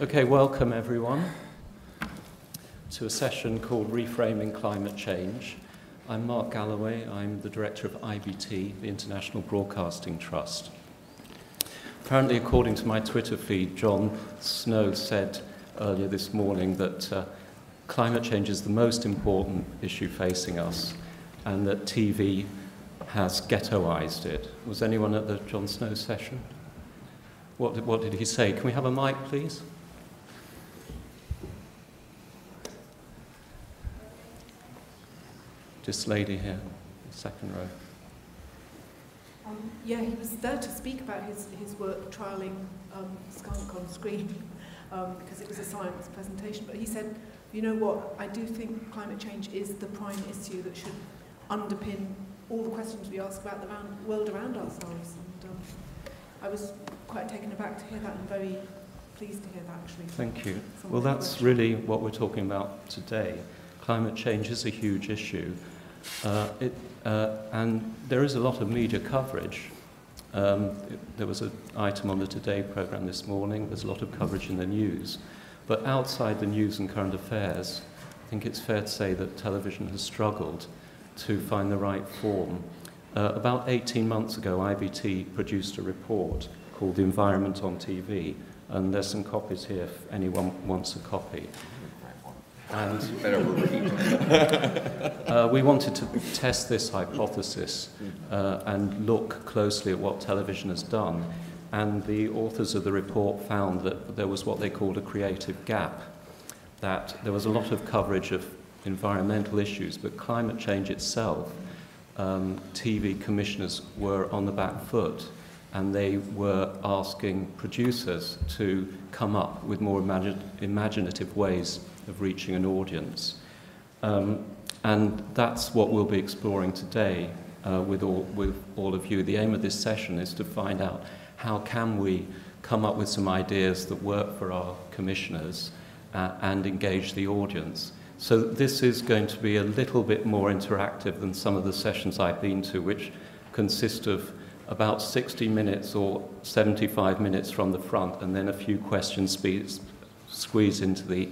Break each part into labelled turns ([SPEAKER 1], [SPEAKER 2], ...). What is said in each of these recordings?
[SPEAKER 1] Okay, welcome everyone to a session called Reframing Climate Change. I'm Mark Galloway, I'm the director of IBT, the International Broadcasting Trust. Apparently, according to my Twitter feed, Jon Snow said earlier this morning that uh, climate change is the most important issue facing us and that TV has ghettoized it. Was anyone at the Jon Snow session? What did, what did he say? Can we have a mic, please? This lady here, second row.
[SPEAKER 2] Um, yeah, he was there to speak about his, his work trialling um, skunk on screen um, because it was a science presentation. But he said, you know what, I do think climate change is the prime issue that should underpin all the questions we ask about the round, world around ourselves. And um, I was quite taken aback to hear that and very pleased to hear that actually.
[SPEAKER 1] Thank you. Well, that's really what we're talking about today. Climate change is a huge issue. Uh, it, uh, and there is a lot of media coverage. Um, it, there was an item on the Today programme this morning, there's a lot of coverage in the news. But outside the news and current affairs, I think it's fair to say that television has struggled to find the right form. Uh, about 18 months ago, IBT produced a report called The Environment on TV, and there's some copies here if anyone wants a copy. And uh, we wanted to test this hypothesis uh, and look closely at what television has done. And the authors of the report found that there was what they called a creative gap, that there was a lot of coverage of environmental issues, but climate change itself, um, TV commissioners were on the back foot and they were asking producers to come up with more imagine imaginative ways of reaching an audience. Um, and that's what we'll be exploring today uh, with, all, with all of you. The aim of this session is to find out how can we come up with some ideas that work for our commissioners uh, and engage the audience. So this is going to be a little bit more interactive than some of the sessions I've been to, which consist of about 60 minutes or 75 minutes from the front and then a few questions squeezed into the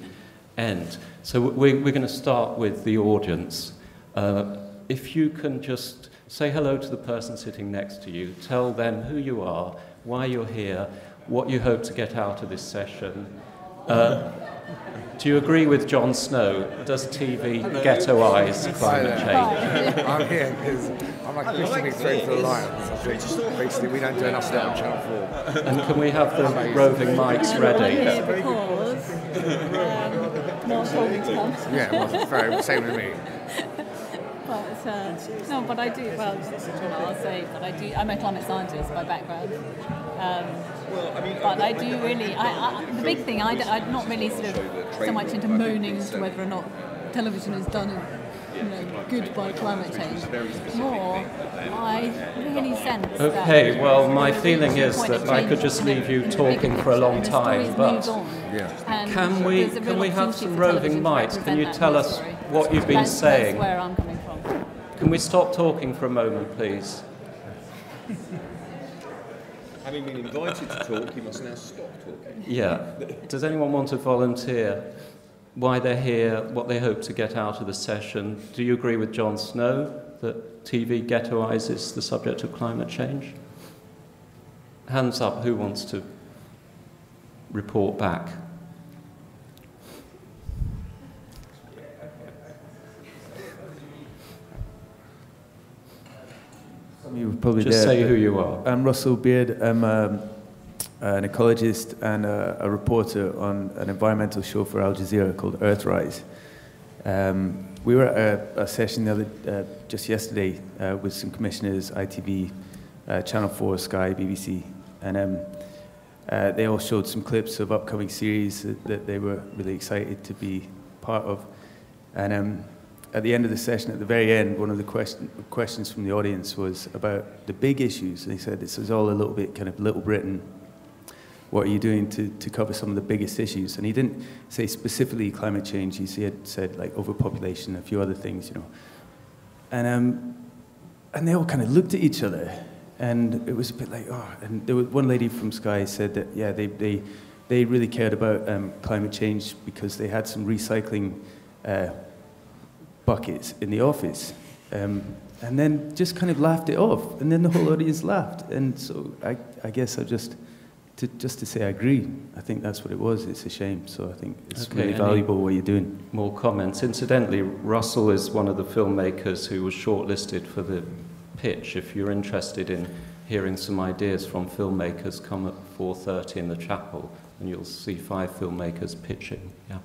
[SPEAKER 1] end. So we're, we're going to start with the audience. Uh, if you can just say hello to the person sitting next to you, tell them who you are, why you're here, what you hope to get out of this session. Uh, do you agree with Jon Snow? Does TV ghettoise climate change?
[SPEAKER 3] I'm here because I'm like pushing me through for the Lions. Basically we don't do enough stuff on Channel
[SPEAKER 1] 4. And can we have the roving mics ready?
[SPEAKER 4] Mark told me to come.
[SPEAKER 3] Yeah, well, very same with me.
[SPEAKER 4] But uh, no, but I do. Well, I'll say, but I do. I'm a climate scientist by background. Um, but I do really. I, I, the big thing, I, I'm not really sort of so much into moaning as to whether or not television is done you know, good by climate change. More, I really sense
[SPEAKER 1] Okay, well, my feeling is that I could just leave you talking for a long time, but can we can we have some roving mics? Can you tell us what you've been saying?
[SPEAKER 4] where I'm coming from.
[SPEAKER 1] Can we stop talking for a moment, please?
[SPEAKER 5] Having been invited to talk, you must now stop talking.
[SPEAKER 1] Yeah. Does anyone want to volunteer? why they're here, what they hope to get out of the session. Do you agree with Jon Snow that TV ghettoizes the subject of climate change? Hands up, who wants to report back?
[SPEAKER 6] You probably
[SPEAKER 1] Just say who you are.
[SPEAKER 6] I'm Russell Beard. I'm um, an ecologist and a, a, reporter on an environmental show for Al Jazeera called Earthrise. Um, we were at a, a session the other, uh, just yesterday uh, with some commissioners, ITV, uh, Channel 4, Sky, BBC, and um, uh, they all showed some clips of upcoming series that, that, they were really excited to be part of. And um, at the end of the session, at the very end, one of the question, questions from the audience was about the big issues. And they said this is all a little bit kind of Little Britain what are you doing to, to cover some of the biggest issues? And he didn't say specifically climate change. He said, said like overpopulation, a few other things, you know. And, um, and they all kind of looked at each other. And it was a bit like, oh, and there was one lady from Sky said that, yeah, they, they they really cared about um, climate change because they had some recycling uh, buckets in the office. Um, and then just kind of laughed it off. And then the whole audience laughed. And so I, I guess I just, to, just to say I agree, I think that's what it was. It's a shame. So I think it's
[SPEAKER 1] Okay,
[SPEAKER 6] really valuable what you're doing.
[SPEAKER 1] More comments. Incidentally, Russell is one of the filmmakers who was shortlisted for the pitch. If you're interested in hearing some ideas from filmmakers, come at 4.30 in the chapel and you'll see five filmmakers pitching. Yeah.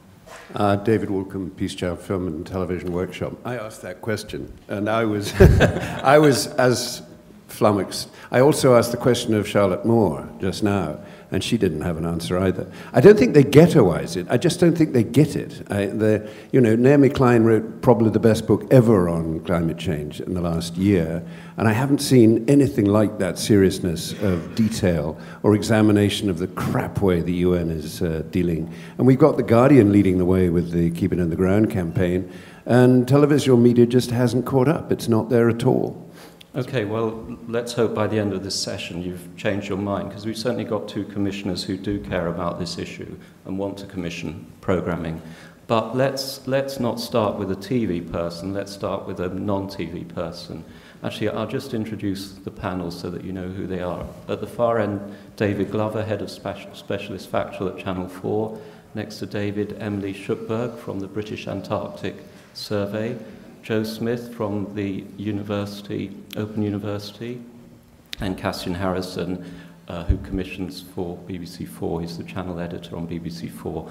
[SPEAKER 7] Uh, David Woollcombe, Peace Child Film and Television Workshop. I asked that question, and I was, I was as flummoxed. I also asked the question of Charlotte Moore just now, and she didn't have an answer either. I don't think they ghettoize it. I just don't think they get it. I, the, you know, Naomi Klein wrote probably the best book ever on climate change in the last year, and I haven't seen anything like that seriousness of detail or examination of the crap way the UN is uh, dealing. And we've got The Guardian leading the way with the Keep It in the Ground campaign, and televisual media just hasn't caught up. It's not there at all.
[SPEAKER 1] Okay, well, let's hope by the end of this session you've changed your mind, because we've certainly got two commissioners who do care about this issue and want to commission programming. But let's, let's not start with a TV person, let's start with a non-TV person. Actually, I'll just introduce the panel so that you know who they are. At the far end, David Glover, Head of Special, Specialist Factual at Channel 4. Next to David, Emily Shuckburg from the British Antarctic Survey. Joe Smith from the University, Open University, and Cassian Harrison, uh, who commissions for BBC Four. He's the channel editor on BBC Four.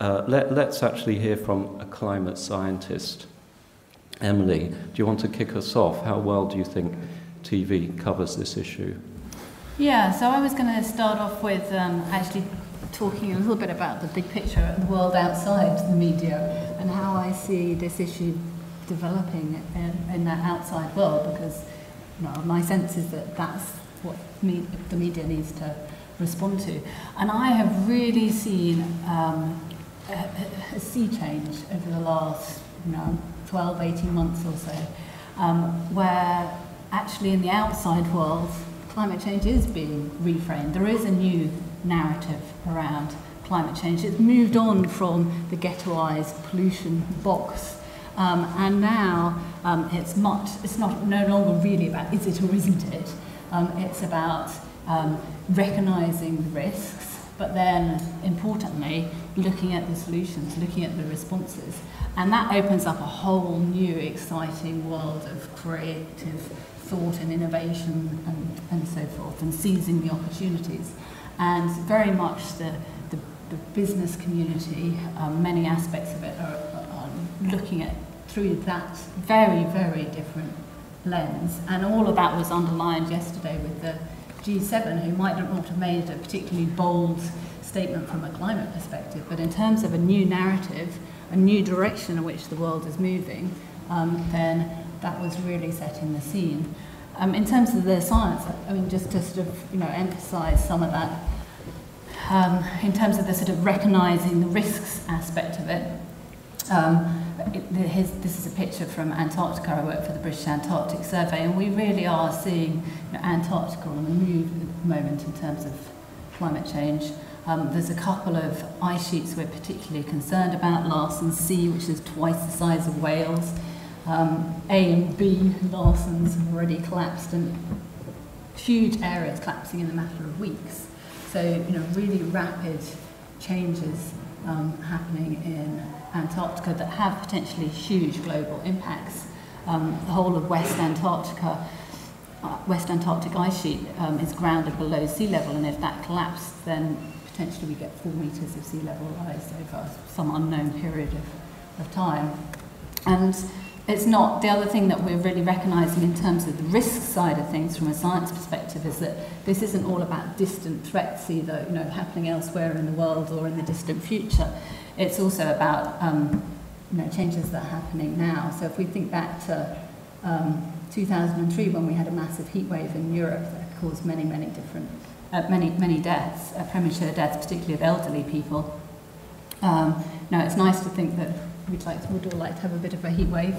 [SPEAKER 1] Uh, let, let's actually hear from a climate scientist. Emily, do you want to kick us off? How well do you think TV covers this issue?
[SPEAKER 4] Yeah, so I was going to start off with um, actually talking a little bit about the big picture the world outside the media and how I see this issue developing in, in that outside world because my sense is that that's what me, the media needs to respond to. And I have really seen um, a, a- sea change over the last you know, 12, 18 months or so, um, where actually in the outside world, climate change is being reframed. There is a new narrative around climate change. It's moved on from the ghettoized pollution box. Um, and now um, it's much, it's not no longer really about is it or isn't it. Um, it's about um, recognizing the risks, but then importantly, looking at the solutions, looking at the responses. And that opens up a whole new exciting world of creative thought and innovation and, and so forth, and seizing the opportunities. And very much the, the, the business community, um, many aspects of it are looking at through that very, very different lens. And all of that was underlined yesterday with the G7, who might not have made a particularly bold statement from a climate perspective, but in terms of a new narrative, a new direction in which the world is moving, um, then that was really setting the scene. Um, in terms of the science, I mean, just to sort of you know emphasise some of that, um, in terms of the sort of recognising the risks aspect of it, um, his, this is a picture from Antarctica. I work for the British Antarctic Survey, and we really are seeing you know, Antarctica on the move at the moment in terms of climate change. Um, there's a couple of ice sheets we're particularly concerned about, Larsen C, which is twice the size of Wales. Um, A and B Larsens have already collapsed, and huge areas collapsing in a matter of weeks. So, you know, really rapid changes um, happening in Antarctica that have potentially huge global impacts. Um, the whole of West Antarctica, uh, West Antarctic ice sheet um, is grounded below sea level, and if that collapsed, then potentially we get four metres of sea level rise over some unknown period of, of time. And it's not the other thing that we're really recognizing in terms of the risk side of things from a science perspective is that this isn't all about distant threats either you know happening elsewhere in the world or in the distant future it's also about um, you know changes that are happening now so if we think back to um, 2003 when we had a massive heat wave in Europe that caused many many different uh, many many deaths uh, premature deaths particularly of elderly people um, now, it's nice to think that we'd, like to, we'd all like to have a bit of a heat wave,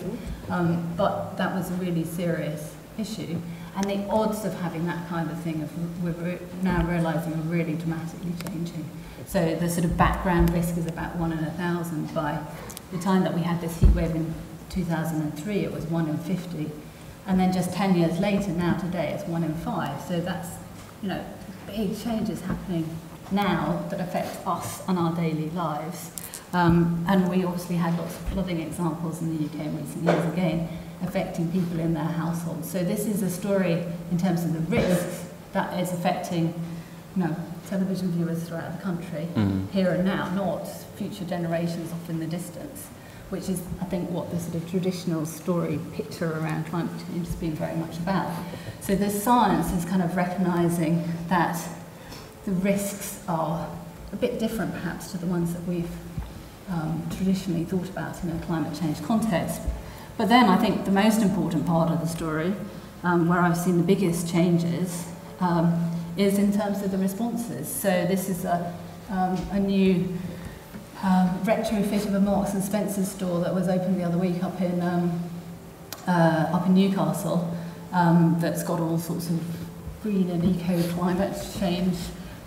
[SPEAKER 4] um, but that was a really serious issue. And the odds of having that kind of thing, of, we're re- now realising, are really dramatically changing. So the sort of background risk is about one in a thousand. By the time that we had this heat wave in 2003, it was one in 50. And then just 10 years later, now today, it's one in five. So that's, you know, big changes happening now that affect us and our daily lives. Um, and we obviously had lots of flooding examples in the UK in recent years again, affecting people in their households. So this is a story in terms of the risks that is affecting you know, television viewers throughout the country,
[SPEAKER 1] Mm.
[SPEAKER 4] here and now, not future generations off in the distance, which is, I think, what the sort of traditional story picture around climate change has been very much about. So the science is kind of recognising that the risks are a bit different perhaps to the ones that we've um, traditionally thought about in a climate change context. But then I think the most important part of the story, um, where I've seen the biggest changes, um, is in terms of the responses. So this is a, um, a new um, retrofit of a Marks and Spencer store that was opened the other week up in, um, uh, up in Newcastle um, that's got all sorts of green and eco-climate change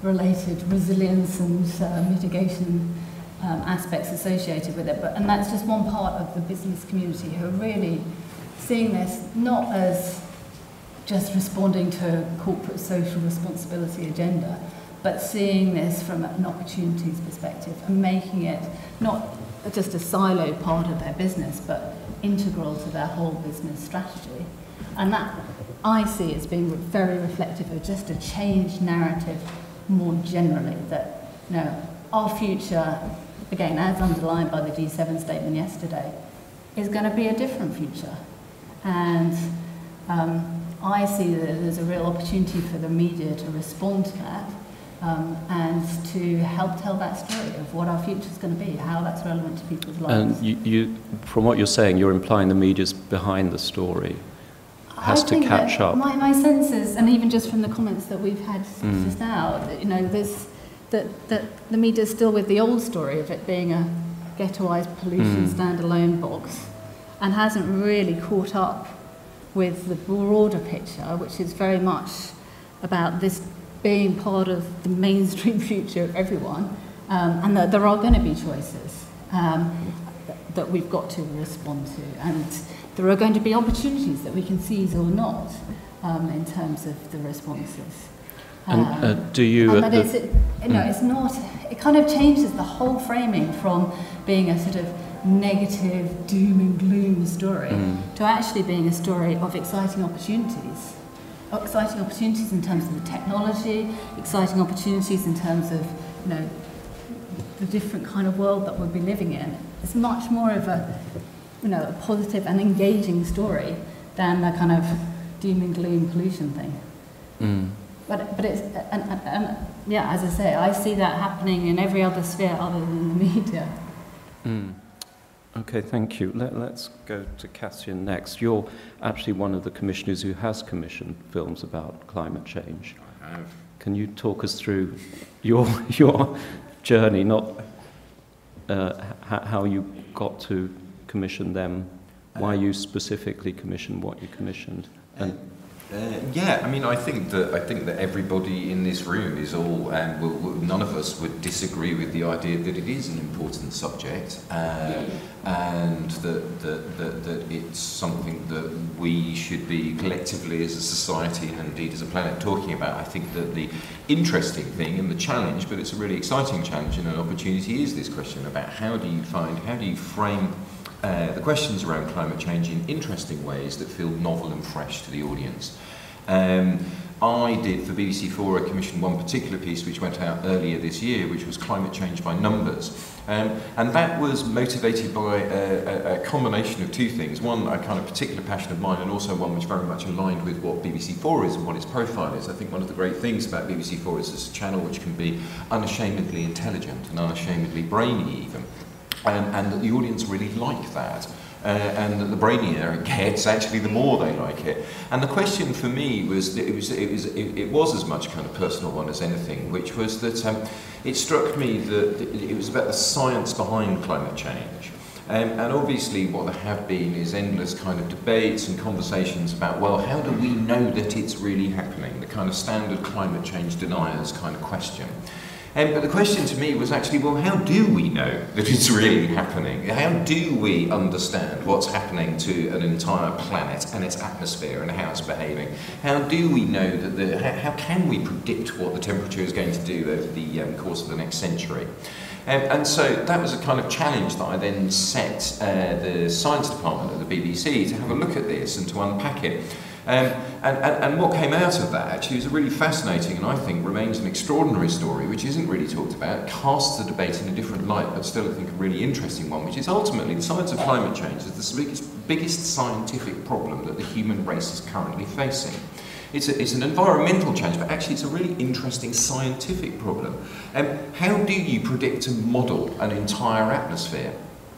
[SPEAKER 4] related resilience and uh, mitigation um, aspects associated with it. But, and that's just one part of the business community who are really seeing this not as just responding to a corporate social responsibility agenda, but seeing this from an opportunities perspective and making it not just a siloed part of their business, but integral to their whole business strategy. And that I see as being very reflective of just a changed narrative more generally, that you know, our future, again, as underlined by the G7 statement yesterday, is going to be a different future. And um, I see that there's a real opportunity for the media to respond to that um, and to help tell that story of what our future is going to be, how that's relevant to people's lives.
[SPEAKER 1] And you, you, from what you're saying, you're implying the media's behind the story, has
[SPEAKER 4] I
[SPEAKER 1] to catch up.
[SPEAKER 4] My, my sense is, and even just from the comments that we've had
[SPEAKER 1] Mm.
[SPEAKER 4] just now, that, you know, there's, that, that the media's still with the old story of it being a ghettoised pollution
[SPEAKER 1] Mm.
[SPEAKER 4] standalone box and hasn't really caught up with the broader picture, which is very much about this being part of the mainstream future of everyone, um, and that there are going to be choices um, that we've got to respond to, and there are going to be opportunities that we can seize or not um, in terms of the responses.
[SPEAKER 1] And
[SPEAKER 4] Um,
[SPEAKER 1] uh, do you,
[SPEAKER 4] and is, it, you know,
[SPEAKER 1] Mm.
[SPEAKER 4] it's not, it kind of changes the whole framing from being a sort of negative, doom and gloom story
[SPEAKER 1] Mm.
[SPEAKER 4] to actually being a story of exciting opportunities. Exciting opportunities in terms of the technology, exciting opportunities in terms of, you know, the different kind of world that we'll be living in. It's much more of a, you know, a positive and engaging story than the kind of doom and gloom pollution thing.
[SPEAKER 1] Mm.
[SPEAKER 4] But, but it's, and, and, and yeah, as I say, I see that happening in every other sphere other than the media.
[SPEAKER 1] Mm. Okay, thank you. Let, let's go to Cassian next. You're actually one of the commissioners who has commissioned films about climate change.
[SPEAKER 5] I have.
[SPEAKER 1] Can you talk us through your, your journey, not uh, h- how you got to commission them, why you specifically commissioned what you commissioned? And
[SPEAKER 8] Uh, yeah, I mean, I think that I think that everybody in this room is all, and will, will, none of us would disagree with the idea that it is an important subject, uh, and that, that, that, that it's something that we should be collectively as a society and indeed as a planet talking about. I think that the interesting thing and the challenge, but it's a really exciting challenge and an opportunity, is this question about how do you find, how do you frame uh, the questions around climate change in interesting ways that feel novel and fresh to the audience. Um, I did for BBC4 I commissioned one particular piece which went out earlier this year, which was climate change by numbers. Um, and that was motivated by a, a, a combination of two things. One, a kind of particular passion of mine, and also one which very much aligned with what BBC4 is and what its profile is. I think one of the great things about BBC4 is it's a channel which can be unashamedly intelligent and unashamedly brainy even and, and the audience really like that. Uh, and the brainier it gets, actually, the more they like it. And the question for me was it was it was it, it was as much kind of personal one as anything, which was that um, it struck me that it was about the science behind climate change. Um, and obviously, what there have been is endless kind of debates and conversations about, well, how do we know that it's really happening? The kind of standard climate change deniers kind of question. Um, but the question to me was actually, well, how do we know that it's really happening? How do we understand what's happening to an entire planet and its atmosphere and how it's behaving? How do we know that the, how, how can we predict what the temperature is going to do over the um, course of the next century? Um, and so that was a kind of challenge that I then set uh, the science department at the BBC to have a look at this and to unpack it. Um, and, and, and what came out of that actually is a really fascinating and I think remains an extraordinary story, which isn't really talked about, casts the debate in a different light, but still I think a really interesting one, which is ultimately the science of climate change is the biggest, biggest scientific problem that the human race is currently facing. It's, a, it's an environmental change, but actually it's a really interesting scientific problem. Um, how do you predict and model an entire atmosphere?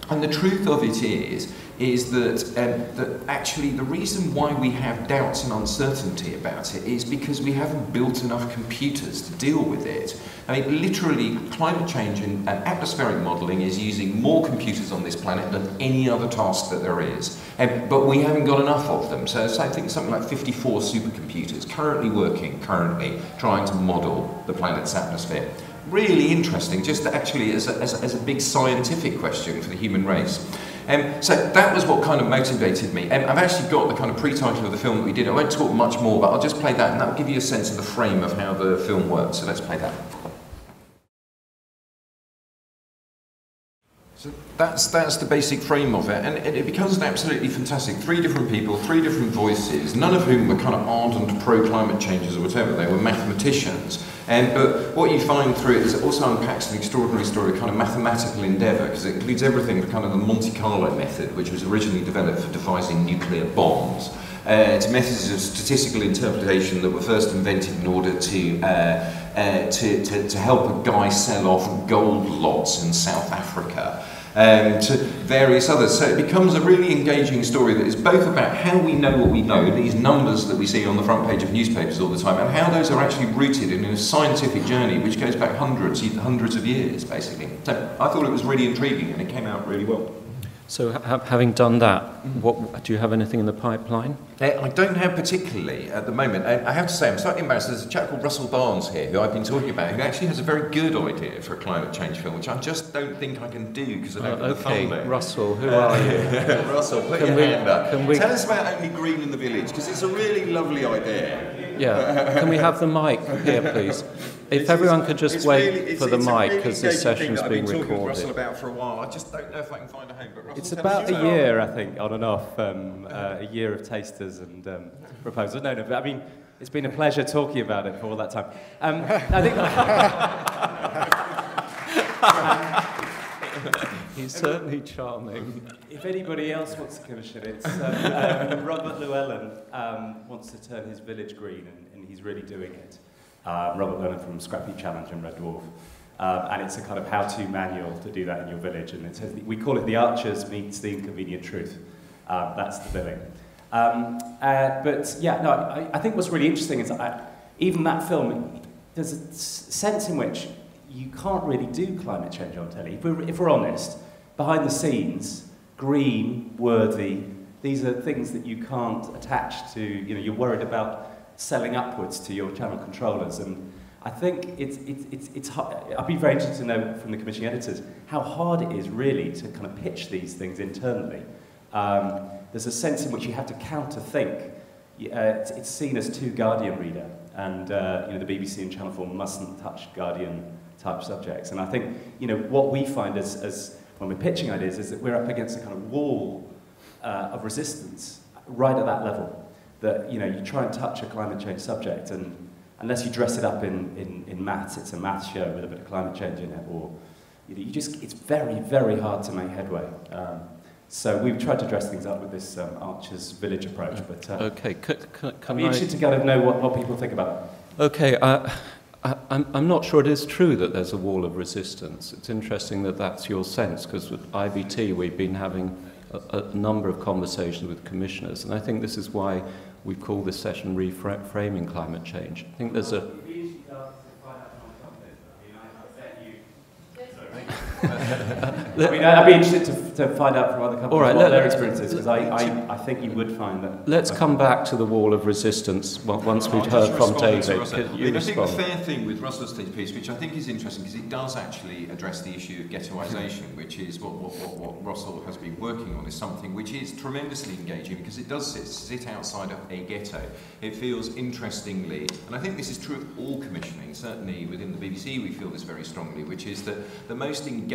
[SPEAKER 8] And the truth of it is, is that, um, that actually the reason why we have doubts and uncertainty about it is because we haven't built enough computers to deal with it. I mean, literally, climate change and, and atmospheric modelling is using more computers on this planet than any other task that there is. Um, but we haven't got enough of them. So, so I think something like 54 supercomputers currently working, currently trying to model the planet's atmosphere really interesting, just actually as a, as, as a big scientific question for the human race. Um, so that was what kind of motivated me. Um, I've actually got the kind of pre-title of the film that we did. I won't talk much more, but I'll just play that, and that will give you a sense of the frame of how the film works. So let's play that. So that's, that's the basic frame of it, and it, it becomes absolutely fantastic. Three different people, three different voices, none of whom were kind of ardent pro-climate changes or whatever, they were mathematicians. And, but what you find through it is it also unpacks an extraordinary story, kind of mathematical endeavour, because it includes everything from kind of the Monte Carlo method, which was originally developed for devising nuclear bombs, uh, to methods of statistical interpretation that were first invented in order to, uh, uh, to, to, to help a guy sell off gold lots in South Africa um, to various others. So it becomes a really engaging story that is both about how we know what we know, these numbers that we see on the front page of newspapers all the time, and how those are actually rooted in a scientific journey which goes back hundreds, hundreds of years, basically. So I thought it was really intriguing and it came out really well.
[SPEAKER 1] So, ha having done that, what, do you have anything in the pipeline?
[SPEAKER 8] Uh, I don't have particularly at the moment. I, I, have to say, I'm slightly embarrassed. There's a chap called Russell Barnes here, who I've been talking about, who actually has a very good idea for a climate change film, which I just don't think I can do because I don't
[SPEAKER 1] uh,
[SPEAKER 8] have
[SPEAKER 1] okay.
[SPEAKER 8] the funding.
[SPEAKER 1] Russell, who are you?
[SPEAKER 8] Russell, put
[SPEAKER 1] can
[SPEAKER 8] your
[SPEAKER 1] we,
[SPEAKER 8] hand up.
[SPEAKER 1] Can we...
[SPEAKER 8] Tell us about Only Green in the Village, because it's a really lovely idea.
[SPEAKER 1] Yeah. Can we have the mic here, please? If
[SPEAKER 8] It's-
[SPEAKER 1] everyone could just wait
[SPEAKER 8] really-
[SPEAKER 1] for the
[SPEAKER 8] it's a
[SPEAKER 1] mic
[SPEAKER 8] really
[SPEAKER 1] because this
[SPEAKER 8] engaging thing
[SPEAKER 1] session's
[SPEAKER 8] that I've
[SPEAKER 1] being
[SPEAKER 8] been talking with Russell
[SPEAKER 1] recorded.
[SPEAKER 8] about for a while. I just don't know if I can find a home. But Russell,
[SPEAKER 9] It's about a year, I think, on and off, um, uh, a year of tasters and um, proposals. No, no, but I mean, it's been a pleasure talking about it for all that time. Um, I think.
[SPEAKER 1] He's certainly charming.
[SPEAKER 9] If anybody else wants to commission it, um, um, Robert Llewellyn um, wants to turn his village green, and, and he's really doing it. Um, Robert Llewellyn from Scrapheap Challenge and Red Dwarf. Um, and it's a kind of how-to manual to do that in your village. And it says, we call it the Archers meets the inconvenient truth. Um, that's the billing. Um, uh, but yeah, no, I, I think what's really interesting is I, even that film, there's a sense in which you can't really do climate change on telly. If we're, if we're honest, behind the scenes, green, worthy, these are things that you can't attach to, you know, you're worried about selling upwards to your channel controllers. And I think it's, it's, it's, it's hard, I'd be very interested to know from the commissioning editors how hard it is really to kind of pitch these things internally. Um, there's a sense in which you have to counter-think. Uh, it's, it's seen as too Guardian reader, and uh, you know, the BBC and Channel 4 mustn't touch Guardian type subjects. And I think you know, what we find as, as when we're pitching ideas is that we're up against a kind of wall uh, of resistance right at that level. That you know, you try and touch a climate change subject, and unless you dress it up in, in, in maths, it's a maths show with a bit of climate change in it, or you, know, you just, it's very, very hard to make headway. Um, so we've tried to dress things up with this um, Archer's Village approach, but uh,
[SPEAKER 1] Okay, c- c- can
[SPEAKER 9] be
[SPEAKER 1] I...
[SPEAKER 9] interested to kind of know what, what people think about it.
[SPEAKER 1] Okay, uh, I, I'm, I'm not sure it is true that there's a wall of resistance. It's interesting that that's your sense, because with IBT we've been having a, a number of conversations with commissioners, and I think this is why we call this session Reframing Climate Change. I think there's a...
[SPEAKER 9] I mean, I'd be interested to, to find out from other companies
[SPEAKER 1] All right,
[SPEAKER 9] what
[SPEAKER 1] let-
[SPEAKER 9] their experiences, because I, I, I think you would find that.
[SPEAKER 1] Let's come back to the wall of resistance on- once we've heard from David. Could
[SPEAKER 8] I,
[SPEAKER 1] you
[SPEAKER 8] mean, I think the
[SPEAKER 1] respond?
[SPEAKER 8] fair thing with Russell's piece, which I think is interesting, because it does actually address the issue of ghettoisation, which is what, what, what, what Russell has been working on, is something which is tremendously engaging because it does sit, sit outside of a ghetto. It feels interestingly, and I think this is true of all commissioning, certainly within the BBC we feel this very strongly, which is that the most engaging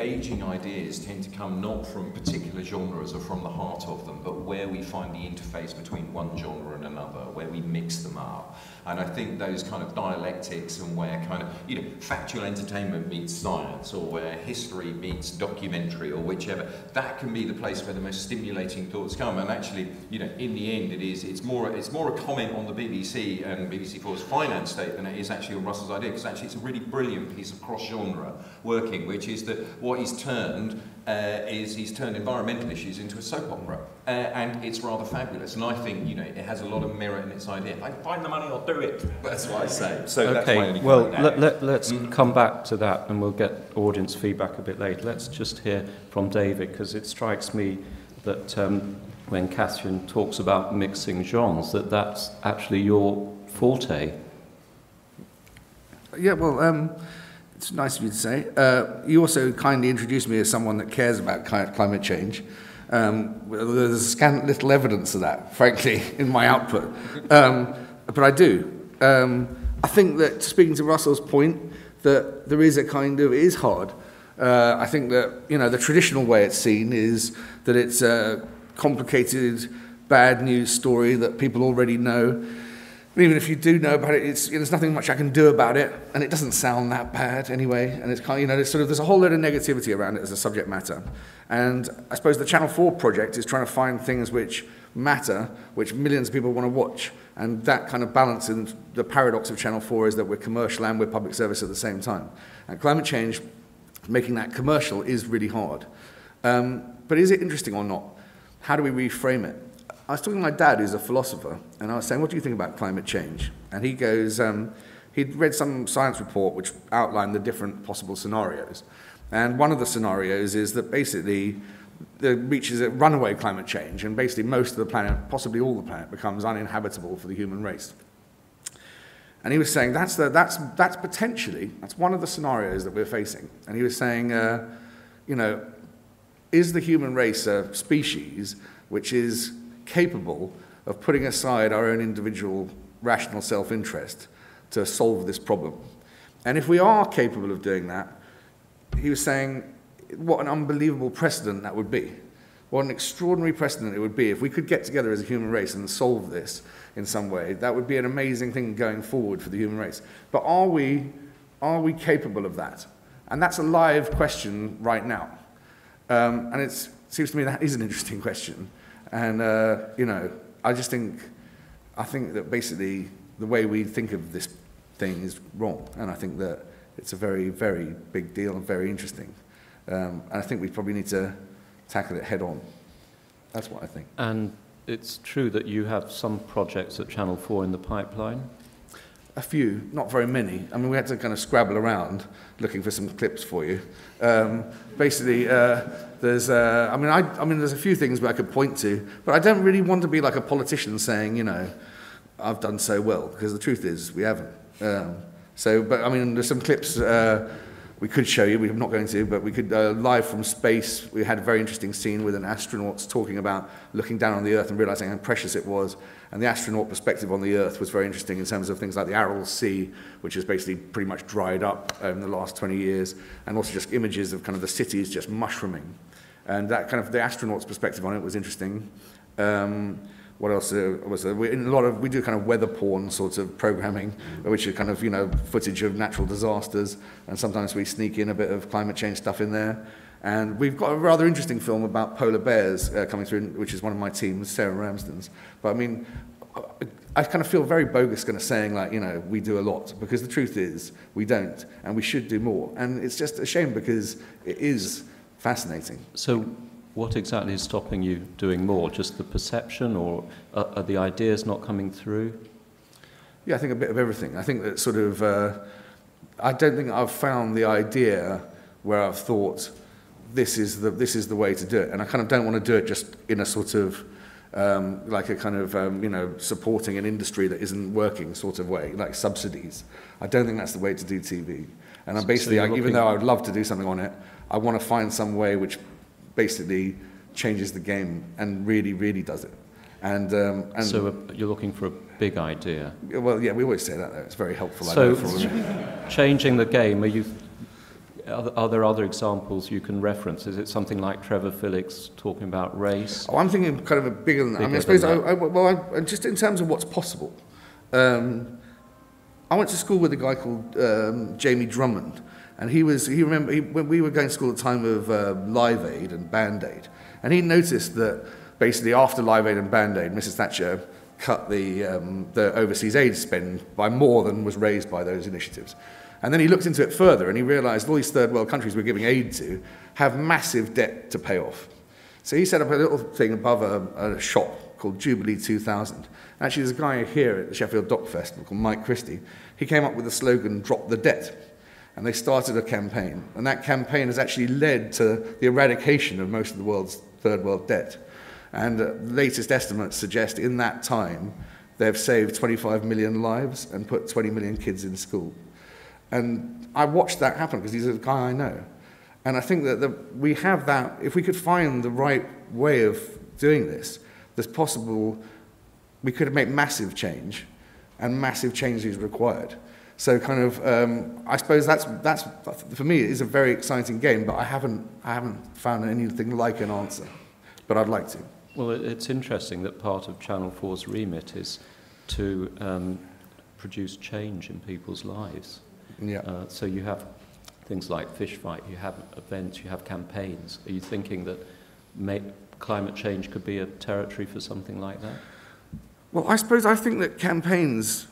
[SPEAKER 8] ideas tend to come not from particular genres or from the heart of them, but where we find the interface between one genre and another, where we mix them up. And I think those kind of dialectics and where kind of, you know, factual entertainment meets science or where history meets documentary or whichever, that can be the place where the most stimulating thoughts come. And actually, you know, in the end, it is, it's more, it's more a comment on the BBC and BBC Four's finance state than it is actually on Russell's idea, because actually it's a really brilliant piece of cross-genre working, which is that what he's turned uh, is he's turned environmental issues into a soap opera, uh, and it's rather fabulous. And I think you know it has a lot of merit in its idea. I find the money, I'll do it. That's what I say. So that's my
[SPEAKER 1] Okay,
[SPEAKER 8] only
[SPEAKER 1] well,
[SPEAKER 8] comment
[SPEAKER 1] let,
[SPEAKER 8] now.
[SPEAKER 1] let, let's come back to that and we'll get audience feedback a bit later. Let's just hear from David because it strikes me that um, when Cassian talks about mixing genres, that that's actually your forte.
[SPEAKER 3] Yeah, well, um, it's nice of you to say. Uh, you also kindly introduced me as someone that cares about climate change. Um, there's scant little evidence of that, frankly, in my output. Um, but I do. Um, I think that, speaking to Russell's point, that there is a kind of, it is hard. Uh, I think that, you know, the traditional way it's seen is that it's a complicated, bad news story that people already know. Even if you do know about it, there's nothing much I can do about it, and it doesn't sound that bad anyway. And it's kind of, you know, there's sort of there's a whole load of negativity around it as a subject matter. And I suppose the Channel 4 project is trying to find things which matter, which millions of people want to watch. And that kind of balance in the paradox of Channel 4 is that we're commercial and we're public service at the same time. And climate change, making that commercial is really hard. Um, but is it interesting or not? How do we reframe it? I was talking to my dad, who's a philosopher, and I was saying, What do you think about climate change? And he goes, um, He'd read some science report which outlined the different possible scenarios. And one of the scenarios is that basically there reaches a runaway climate change, and basically most of the planet, possibly all the planet, becomes uninhabitable for the human race. And he was saying that's, the, that's, that's potentially, that's one of the scenarios that we're facing. And he was saying, uh, you know, is the human race a species which is capable of putting aside our own individual rational self-interest to solve this problem? And if we are capable of doing that, he was saying, what an unbelievable precedent that would be. What an extraordinary precedent it would be if we could get together as a human race and solve this in some way. That would be an amazing thing going forward for the human race. But are we, are we capable of that? And that's a live question right now. Um, and it seems to me that is an interesting question. And, uh, you know, I just think, I think that basically the way we think of this thing is wrong. And I think that it's a very, very big deal and very interesting. Um, and I think we probably need to tackle it head on. That's what I think.
[SPEAKER 1] And it's true that you have some projects at Channel 4 in the pipeline.
[SPEAKER 3] A few, not very many. I mean, we had to kind of scrabble around looking for some clips for you. Um, basically, uh, there's, uh, I mean, I, I mean, there's a few things I could point to, but I don't really want to be like a politician saying, you know, I've done so well, because the truth is we haven't. Um, so, but I mean, there's some clips uh, we could show you, we're not going to, but we could, uh, live from space, we had a very interesting scene with an astronaut talking about looking down on the Earth and realizing how precious it was. And the astronaut perspective on the Earth was very interesting in terms of things like the Aral Sea, which has basically pretty much dried up um, in the last 20 years, and also just images of kind of the cities just mushrooming. And that kind of, the astronaut's perspective on it was interesting. Um, what else uh, was there? We, in a lot of we do kind of weather porn sorts of programming, which are kind of you know footage of natural disasters, and sometimes we sneak in a bit of climate change stuff in there. And we've got a rather interesting film about polar bears uh, coming through, which is one of my teams, Sarah Ramsden's. But I mean, I kind of feel very bogus kind of saying like, you know, we do a lot, because the truth is we don't, and we should do more. And it's just a shame because it is fascinating.
[SPEAKER 1] So, what exactly is stopping you doing more? Just the perception, or are, are the ideas not coming through?
[SPEAKER 3] Yeah, I think a bit of everything. I think that sort of, uh, I don't think I've found the idea where I've thought, this is the this is the way to do it. And I kind of don't want to do it just in a sort of um, like a kind of um, you know supporting an industry that isn't working sort of way, like subsidies. I don't think that's the way to do TV. And I'm basically,
[SPEAKER 1] so
[SPEAKER 3] I, even though I would love to do something on it, I want to find some way which basically changes the game and really, really does it. And, um, and
[SPEAKER 1] So uh, you're looking for a big idea.
[SPEAKER 3] well, yeah, we always say that though. It's very helpful.
[SPEAKER 1] So changing the game, are you? Are there- are there other examples you can reference? Is it something like Trevor Phillips talking about race?
[SPEAKER 3] Oh, I'm thinking kind of a bigger than that. I mean, I
[SPEAKER 1] Bigger
[SPEAKER 3] suppose, I, I, well, I, just in terms of what's possible, um, I went to school with a guy called um, Jamie Drummond, and he was, he remember, he, when we were going to school at the time of uh, Live Aid and Band Aid, and he noticed that basically after Live Aid and Band Aid, Mrs. Thatcher cut the, um, the overseas aid spend by more than was raised by those initiatives. And then he looked into it further and he realized all these third world countries we're giving aid to have massive debt to pay off. So he set up a little thing above a, a shop called Jubilee 2000. Actually, there's a guy here at the Sheffield Doc Festival called Mike Christie. He came up with the slogan, Drop the Debt. And they started a campaign. And that campaign has actually led to the eradication of most of the world's third world debt. And uh, latest estimates suggest in that time, they've saved 25 million lives and put 20 million kids in school. And I watched that happen because he's a guy I know. And I think that the, we have that, if we could find the right way of doing this, there's possible, we could make massive change, and massive change is required. So kind of, um, I suppose that's, that's, for me, it is a very exciting game, but I haven't, I haven't found anything like an answer. But I'd like to.
[SPEAKER 1] Well, it's interesting that part of Channel 4's remit is to um, produce change in people's lives.
[SPEAKER 3] Yeah.
[SPEAKER 1] Uh, so you have things like Fish Fight, you have events, you have campaigns. Are you thinking that ma- climate change could be a territory for something like that?
[SPEAKER 3] Well, I suppose I think that campaigns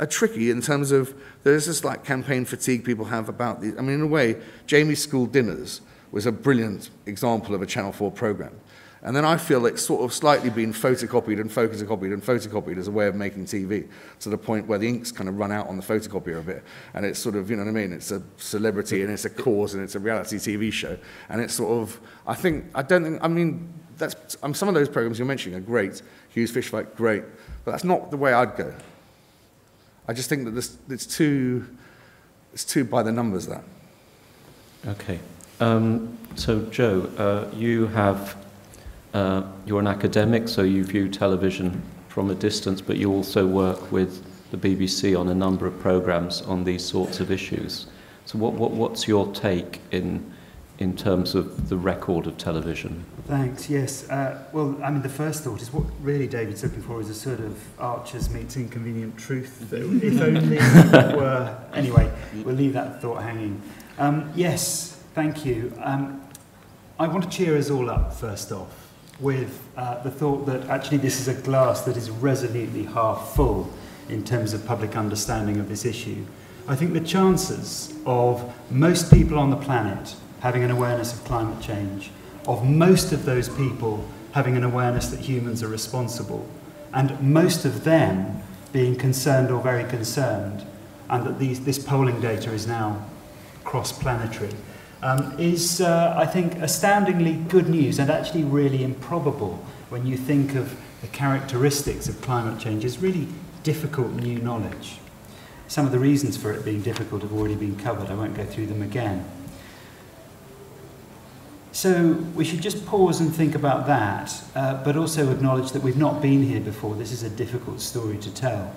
[SPEAKER 3] are tricky in terms of there's this like campaign fatigue people have about these. I mean, in a way, Jamie's School Dinners was a brilliant example of a Channel 4 program. And then I feel it's sort of slightly been photocopied and photocopied and photocopied as a way of making TV to the point where the ink's kind of run out on the photocopier a bit. And it's sort of, you know what I mean? It's a celebrity and it's a cause and it's a reality TV show. And it's sort of, I think, I don't think, I mean, that's, um, some of those programs you're mentioning are great. Hugh's Fish Fight, great. But that's not the way I'd go. I just think that this, it's too, it's too by the numbers, that.
[SPEAKER 1] Okay. Um, so, Joe, uh, you have, uh, you're an academic, so you view television from a distance, but you also work with the BBC on a number of programs on these sorts of issues. So, what, what, what's your take in, in terms of the record of television?
[SPEAKER 10] Thanks, yes. Uh, well, I mean, the first thought is what really David's looking for is a sort of Archer's meets inconvenient truth. if only it were. Anyway, we'll leave that thought hanging. Um, yes, thank you. Um, I want to cheer us all up, first off, with uh, the thought that actually this is a glass that is resolutely half full in terms of public understanding of this issue. I think the chances of most people on the planet having an awareness of climate change, of most of those people having an awareness that humans are responsible, and most of them being concerned or very concerned, and that these, this polling data is now cross-planetary, um, is, uh, I think, astoundingly good news and actually really improbable when you think of the characteristics of climate change as really difficult new knowledge. Some of the reasons for it being difficult have already been covered. I won't go through them again. So we should just pause and think about that, uh, but also acknowledge that we've not been here before. This is a difficult story to tell.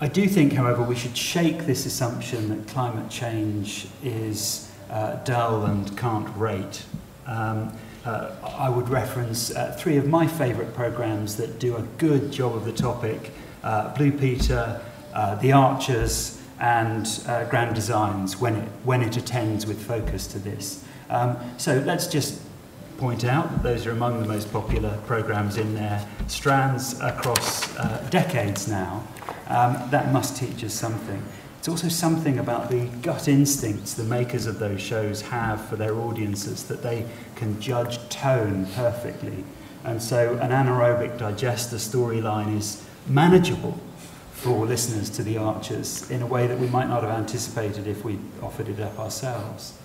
[SPEAKER 10] I do think, however, we should shake this assumption that climate change is uh, dull and can't rate. Um, uh, I would reference uh, three of my favourite programmes that do a good job of the topic uh, Blue Peter, uh, The Archers, and Grand Designs when it, when it attends with focus to this. Um, so let's just point out that those are among the most popular programs in their strands across uh, decades now. Um, that must teach us something. It's also something about the gut instincts the makers of those shows have for their audiences that they can judge tone perfectly. And so an anaerobic digester storyline is manageable for listeners to the Archers in a way that we might not have anticipated if we offered it up ourselves.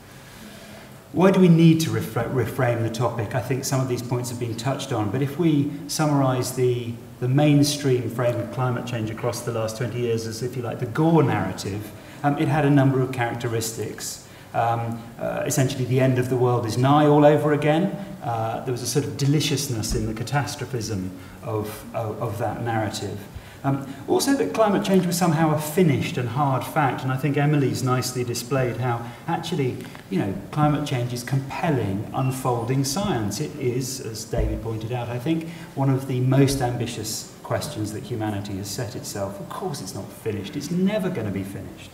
[SPEAKER 10] Why do we need to refra- reframe the topic? I think some of these points have been touched on, but if we summarise the, the mainstream frame of climate change across the last 20 years as, if you like, the Gore narrative, um, it had a number of characteristics. Um, uh, essentially, the end of the world is nigh all over again. Uh, there was a sort of deliciousness in the catastrophism of, of, of that narrative. Um, also that climate change was somehow a finished and hard fact, and I think Emily's nicely displayed how actually, you know, climate change is compelling, unfolding science. It is, as David pointed out, I think, one of the most ambitious questions that humanity has set itself. Of course it's not finished, it's never going to be finished.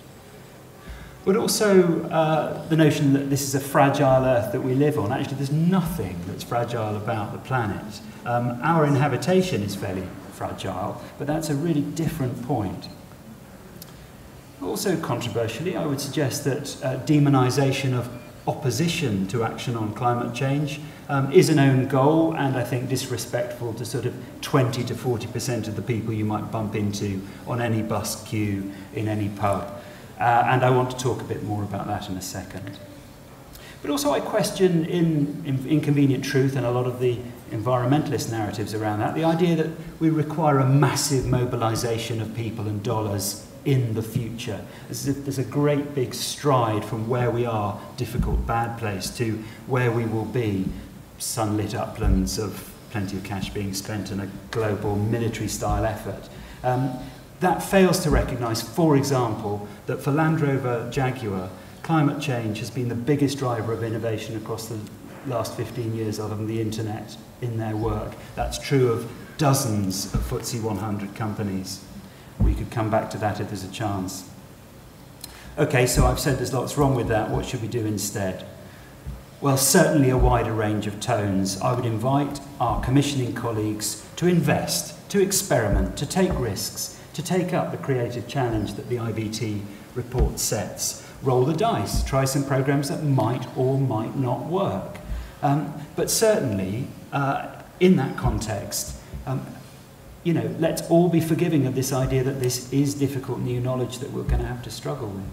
[SPEAKER 10] But also uh, the notion that this is a fragile earth that we live on. Actually, there's nothing that's fragile about the planet. Um, our inhabitation is fairly fragile, but that's a really different point. Also, controversially, I would suggest that uh, demonisation of opposition to action on climate change um, is an own goal and I think disrespectful to sort of 20 to 40% of the people you might bump into on any bus queue in any pub. Uh, and I want to talk a bit more about that in a second. But also I question in, in Inconvenient Truth and a lot of the environmentalist narratives around that, the idea that we require a massive mobilization of people and dollars in the future. There's a great big stride from where we are, difficult, bad place, to where we will be, sunlit uplands of plenty of cash being spent in a global military style effort. Um, that fails to recognise, for example, that for Land Rover Jaguar, climate change has been the biggest driver of innovation across the last 15 years other than the internet in their work. That's true of dozens of FTSE 100 companies. We could come back to that if there's a chance. Okay, so I've said there's lots wrong with that. What should we do instead? Well, certainly a wider range of tones. I would invite our commissioning colleagues to invest, to experiment, to take risks, to take up the creative challenge that the IBT report sets. Roll the dice, try some programs that might or might not work. Um, but certainly, uh, in that context, um, you know, let's all be forgiving of this idea that this is difficult new knowledge that we're going to have to struggle with.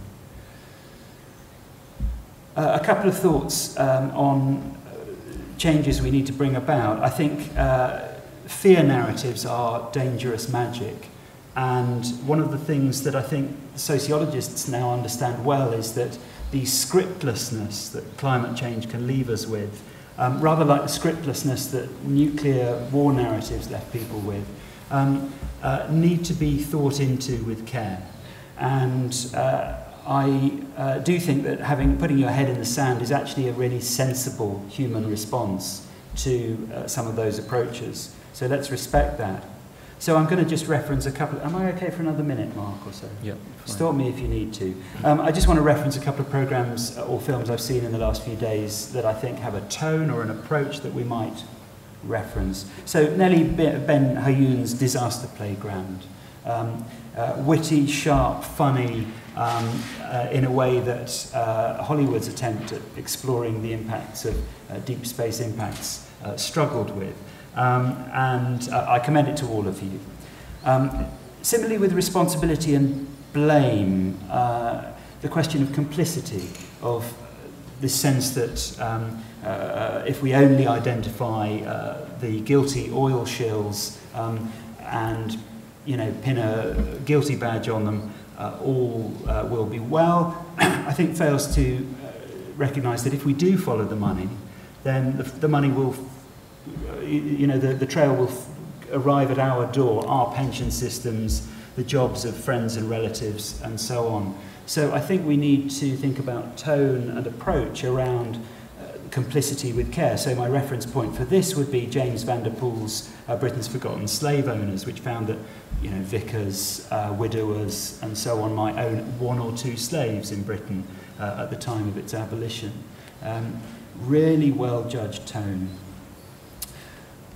[SPEAKER 10] Uh, a couple of thoughts um, on uh, changes we need to bring about. I think uh, fear narratives are dangerous magic. And one of the things that I think sociologists now understand well is that the scriptlessness that climate change can leave us with um, rather like the scriptlessness that nuclear war narratives left people with, um, uh, need to be thought into with care. And uh, I uh, do think that having putting your head in the sand is actually a really sensible human response to uh, some of those approaches. So let's respect that. So I'm going to just reference a couple. Am I okay for another minute, Mark, or so?
[SPEAKER 1] Yeah.
[SPEAKER 10] Stop me if you need to. Um, I just want to reference a couple of programs or films I've seen in the last few days that I think have a tone or an approach that we might reference. So Nelly Ben Hayoun's Disaster Playground. Um, uh, witty, sharp, funny, um, uh, in a way that uh, Hollywood's attempt at exploring the impacts of uh, deep space impacts uh, struggled with. Um, and uh, I commend it to all of you. Um, similarly, with responsibility and blame, uh, the question of complicity, of the sense that um, uh, if we only identify uh, the guilty oil shills um, and you know, pin a guilty badge on them, uh, all uh, will be well, I think fails to recognise that if we do follow the money, then the, the money will you know, the, the trail will arrive at our door, our pension systems, the jobs of friends and relatives, and so on. So I think we need to think about tone and approach around uh, complicity with care. So my reference point for this would be James Vanderpool's uh, Britain's Forgotten Slave Owners, which found that you know, vicars, uh, widowers, and so on might own one or two slaves in Britain uh, at the time of its abolition. Um, really well judged tone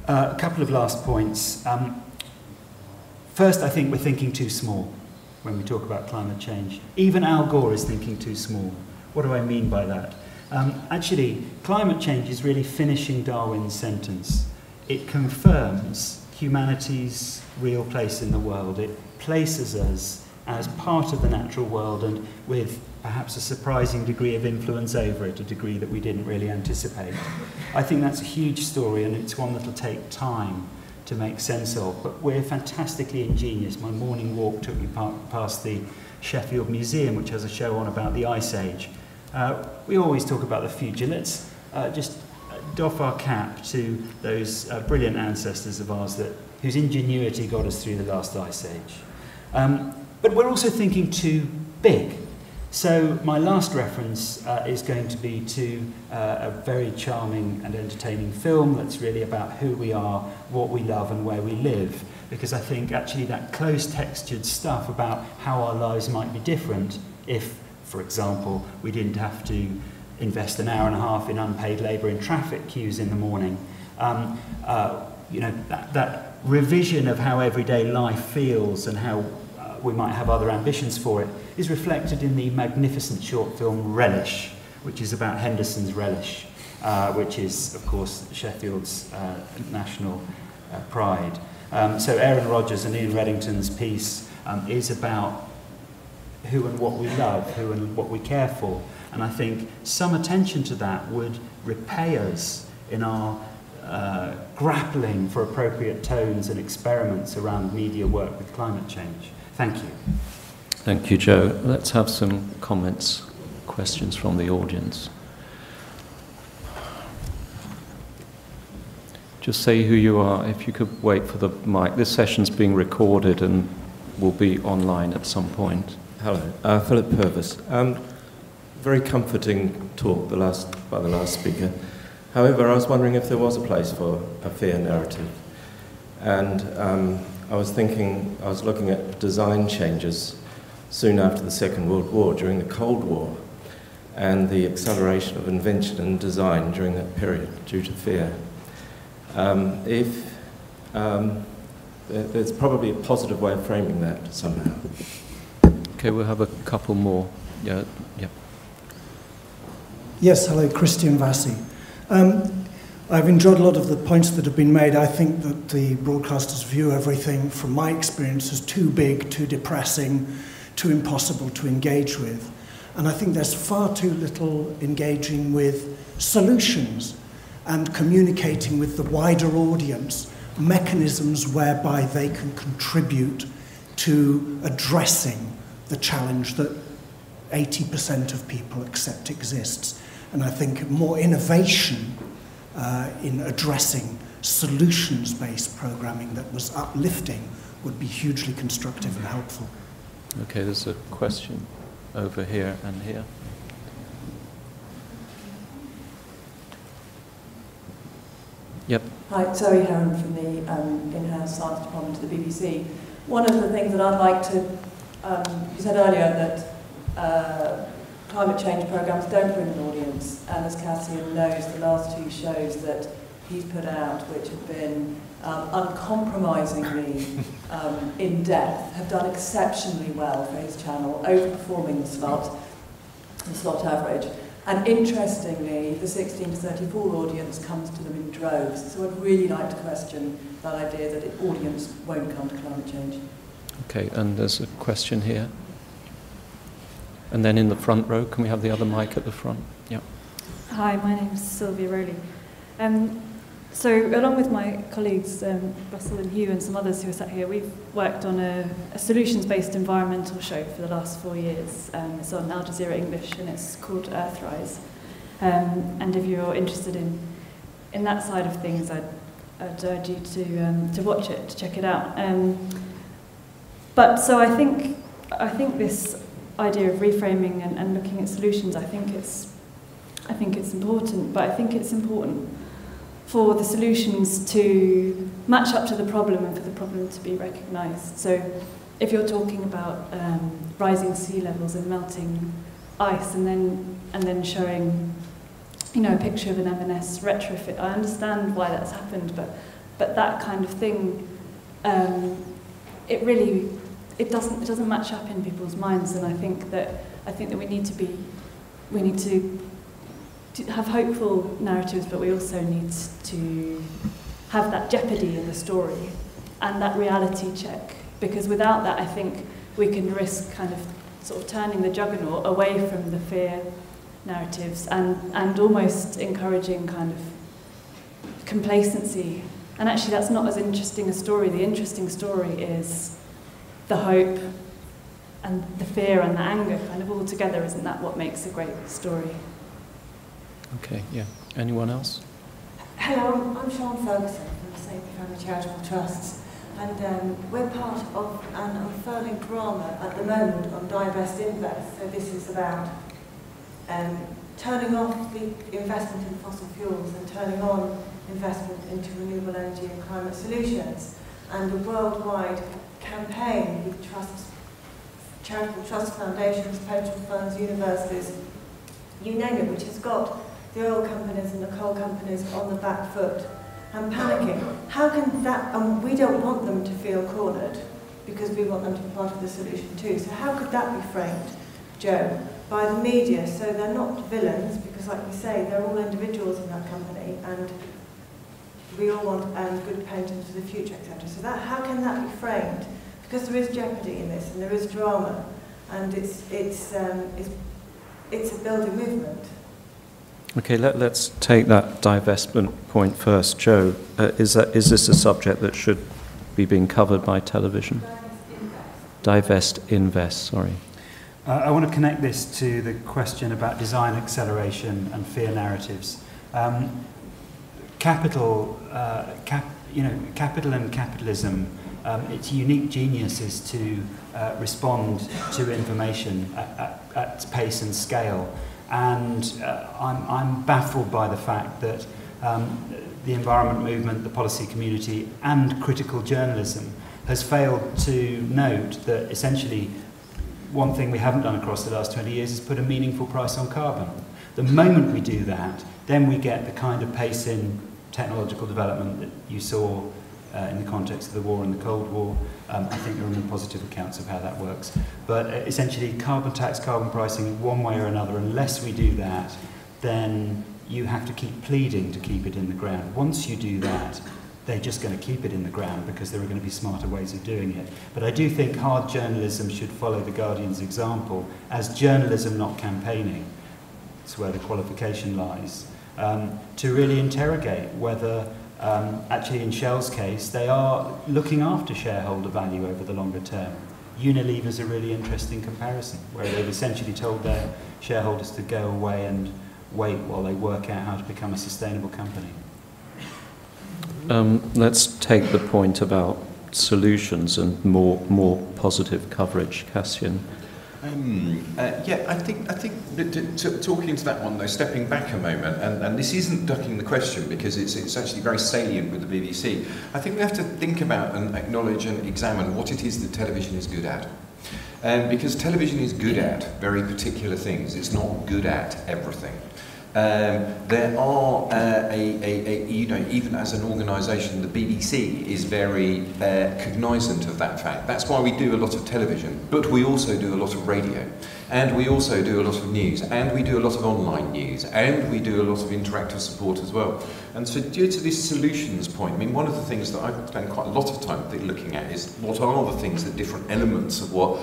[SPEAKER 10] Uh, a couple of last points. Um, first, I think we're thinking too small when we talk about climate change. Even Al Gore is thinking too small. What do I mean by that? Um, actually, climate change is really finishing Darwin's sentence. It confirms humanity's real place in the world. It places us as part of the natural world and with perhaps a surprising degree of influence over it, a degree that we didn't really anticipate. I think that's a huge story and it's one that'll take time to make sense of, but we're fantastically ingenious. My morning walk took me past the Sheffield Museum, which has a show on about the Ice Age. Uh, we always talk about the future. Let's uh, just doff our cap to those uh, brilliant ancestors of ours that, whose ingenuity got us through the last Ice Age. Um, but we're also thinking too big. So my last reference uh, is going to be to uh, a very charming and entertaining film that's really about who we are, what we love and where we live. Because I think actually that close textured stuff about how our lives might be different if, for example, we didn't have to invest an hour and a half in unpaid labour in traffic queues in the morning. Um, uh, you know, that, that revision of how everyday life feels and how we might have other ambitions for it, is reflected in the magnificent short film Relish, which is about Henderson's relish, uh, which is, of course, Sheffield's uh, national uh, pride. Um, so Aaron Rodgers and Ian Reddington's piece um, is about who and what we love, who and what we care for. And I think some attention to that would repay us in our uh, grappling for appropriate tones and experiments around media work with climate change. Thank you.
[SPEAKER 1] Thank you, Joe. Let's have some comments, questions from the audience. Just say who you are, if you could wait for the mic. This session's being recorded and will be online at some point.
[SPEAKER 11] Hello, uh, Philip Purvis. Um, very comforting talk the last, by the last speaker. However, I was wondering if there was a place for a fear narrative. And um, I was thinking, I was looking at design changes soon after the Second World War, during the Cold War, and the acceleration of invention and design during that period due to fear. Um, if um, there's probably a positive way of framing that somehow.
[SPEAKER 1] Okay, we'll have a couple more. Yeah, yeah.
[SPEAKER 12] Yes, hello, Christian Vassi. Um, I've enjoyed a lot of the points that have been made. I think that the broadcasters view everything, from my experience, as too big, too depressing, too impossible to engage with. And I think there's far too little engaging with solutions and communicating with the wider audience, mechanisms whereby they can contribute to addressing the challenge that 80% of people accept exists. And I think more innovation uh, in addressing solutions-based programming that was uplifting would be hugely constructive and helpful.
[SPEAKER 1] Okay, there's a question over here and here. Yep.
[SPEAKER 13] Hi, Zoe Heron from the um, in-house science department of the BBC. One of the things that I'd like to, um, you said earlier that uh, climate change programs don't bring an audience, and as Cassian knows, the last two shows that he's put out, which have been um, uncompromisingly um, in depth, have done exceptionally well for his channel, overperforming the slot, the slot average. And interestingly, the 16 to 34 audience comes to them in droves. So I'd really like to question that idea that the audience won't come to climate change.
[SPEAKER 1] Okay, and there's a question here. And then in the front row, can we have the other mic at the front? Yeah.
[SPEAKER 14] Hi, my name is Sylvia Rowley. Um, so, along with my colleagues, um, Russell and Hugh, and some others who are sat here, we've worked on a, a solutions-based environmental show for the last four years. Um, it's on Al Jazeera English, and it's called Earthrise. Um, and if you're interested in in that side of things, I'd, I'd urge you to um, to watch it, to check it out. Um, but so I think I think this idea of reframing and, and looking at solutions, I think it's I think it's important, but I think it's important for the solutions to match up to the problem and for the problem to be recognised. So if you're talking about um, rising sea levels and melting ice and then and then showing you know a picture of an M&S retrofit, I understand why that's happened, but but that kind of thing um, it really it doesn't it doesn't match up in people's minds, and I think that I think that we need to be we need to, to have hopeful narratives, but we also need to have that jeopardy in the story and that reality check, because without that, I think we can risk kind of sort of turning the juggernaut away from the fear narratives and, and almost encouraging kind of complacency. And actually, that's not as interesting a story. The interesting story is the hope and the fear and the anger kind of all together. Isn't that what makes a great story?
[SPEAKER 1] Okay, yeah. Anyone else?
[SPEAKER 15] Hello, I'm, Sean Ferguson from the St Family Charitable Trusts, and um, we're part of an unfurling drama at the moment on Divest Invest. So this is about um, turning off the investment in fossil fuels and turning on investment into renewable energy and climate solutions, and a worldwide campaign with trusts, charitable trust foundations, pension funds, universities, you name it, which has got the oil companies and the coal companies on the back foot and panicking. How can that, and we don't want them to feel cornered because we want them to be part of the solution too. So how could that be framed, Joe, by the media so they're not villains because like you say, they're all individuals in that company and we all want um, good pensions for the future, etc. So that, how can that be framed? Because there is jeopardy in this and there is drama and it's, it's, um, it's, it's a building movement.
[SPEAKER 1] Okay, let, us take that divestment point first. Joe, uh, is, that, is this a subject that should be being covered by television? Divest, invest, sorry.
[SPEAKER 10] Uh, I want to connect this to the question about design acceleration and fear narratives. Um, capital, uh, cap, you know, capital and capitalism, um, its unique genius is to uh, respond to information at, at, at pace and scale. And uh, I'm, I'm baffled by the fact that um, the environment movement, the policy community, and critical journalism has failed to note that essentially one thing we haven't done across the last 20 years is put a meaningful price on carbon. The moment we do that, then we get the kind of pace in technological development that you saw uh, in the context of the war and the Cold War. Um, I think there are more positive accounts of how that works. But uh, essentially, carbon tax, carbon pricing, one way or another, unless we do that, then you have to keep pleading to keep it in the ground. Once you do that, they're just going to keep it in the ground because there are going to be smarter ways of doing it. But I do think hard journalism should follow the Guardian's example as journalism, not campaigning. It's where the qualification lies. Um, to really interrogate whether um, actually, in Shell's case, they are looking after shareholder value over the longer term. Unilever is a really interesting comparison, where they've essentially told their shareholders to go away and wait while they work out how to become a sustainable company.
[SPEAKER 1] Um, let's take the point about solutions and more more positive coverage, Cassian.
[SPEAKER 8] Um, uh, yeah, I think I think talking to that one though, stepping back a moment, and, and this isn't ducking the question because it's it's actually very salient with the BBC. I think we have to think about and acknowledge and examine what it is that television is good at. Um, because television is good at very particular things. It's not good at everything. Um, there are uh, a, a, a, you know, even as an organisation, the BBC is very uh, cognizant of that fact. That's why we do a lot of television, but we also do a lot of radio, and we also do a lot of news, and we do a lot of online news, and we do a lot of interactive support as well. And so, due to this solutions point, I mean, one of the things that I spend quite a lot of time looking at is what are the things that different elements of what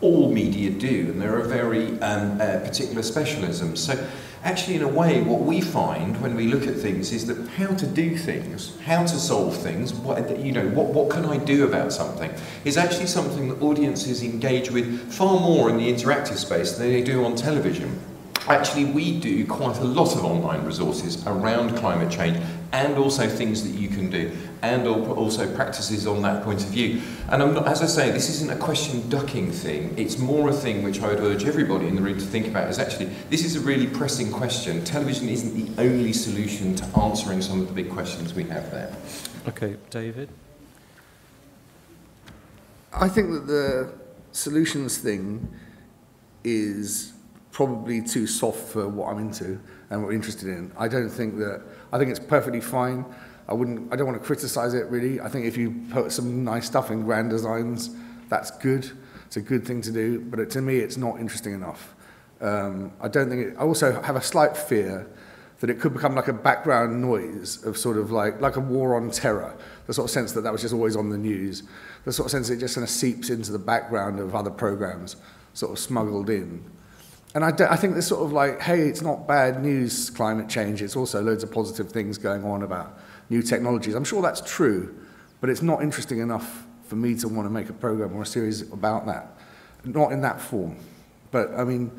[SPEAKER 8] all media do, and there are very um, uh, particular specialisms. So actually, in a way, what we find when we look at things is that how to do things, how to solve things, what, you know, what, what can I do about something, is actually something that audiences engage with far more in the interactive space than they do on television. Actually, we do quite a lot of online resources around climate change and also things that you can do, and also practices on that point of view. And not, as I say, this isn't a question ducking thing, it's more a thing which I would urge everybody in the room to think about is actually, this is a really pressing question. Television isn't the only solution to answering some of the big questions we have there.
[SPEAKER 1] Okay, David?
[SPEAKER 3] I think that the solutions thing is probably too soft for what I'm into and what we're interested in. I don't think that, I think it's perfectly fine. I wouldn't, I don't want to criticize it really. I think if you put some nice stuff in grand designs, that's good. It's a good thing to do, but it, to me, it's not interesting enough. Um, I don't think it, I also have a slight fear that it could become like a background noise of sort of like, like a war on terror, the sort of sense that that was just always on the news, the sort of sense that it just kind of seeps into the background of other programs, sort of smuggled in. And I, think this sort of like, hey, it's not bad news, climate change, it's also loads of positive things going on about new technologies. I'm sure that's true, but it's not interesting enough for me to want to make a program or a series about that. Not in that form. But I mean,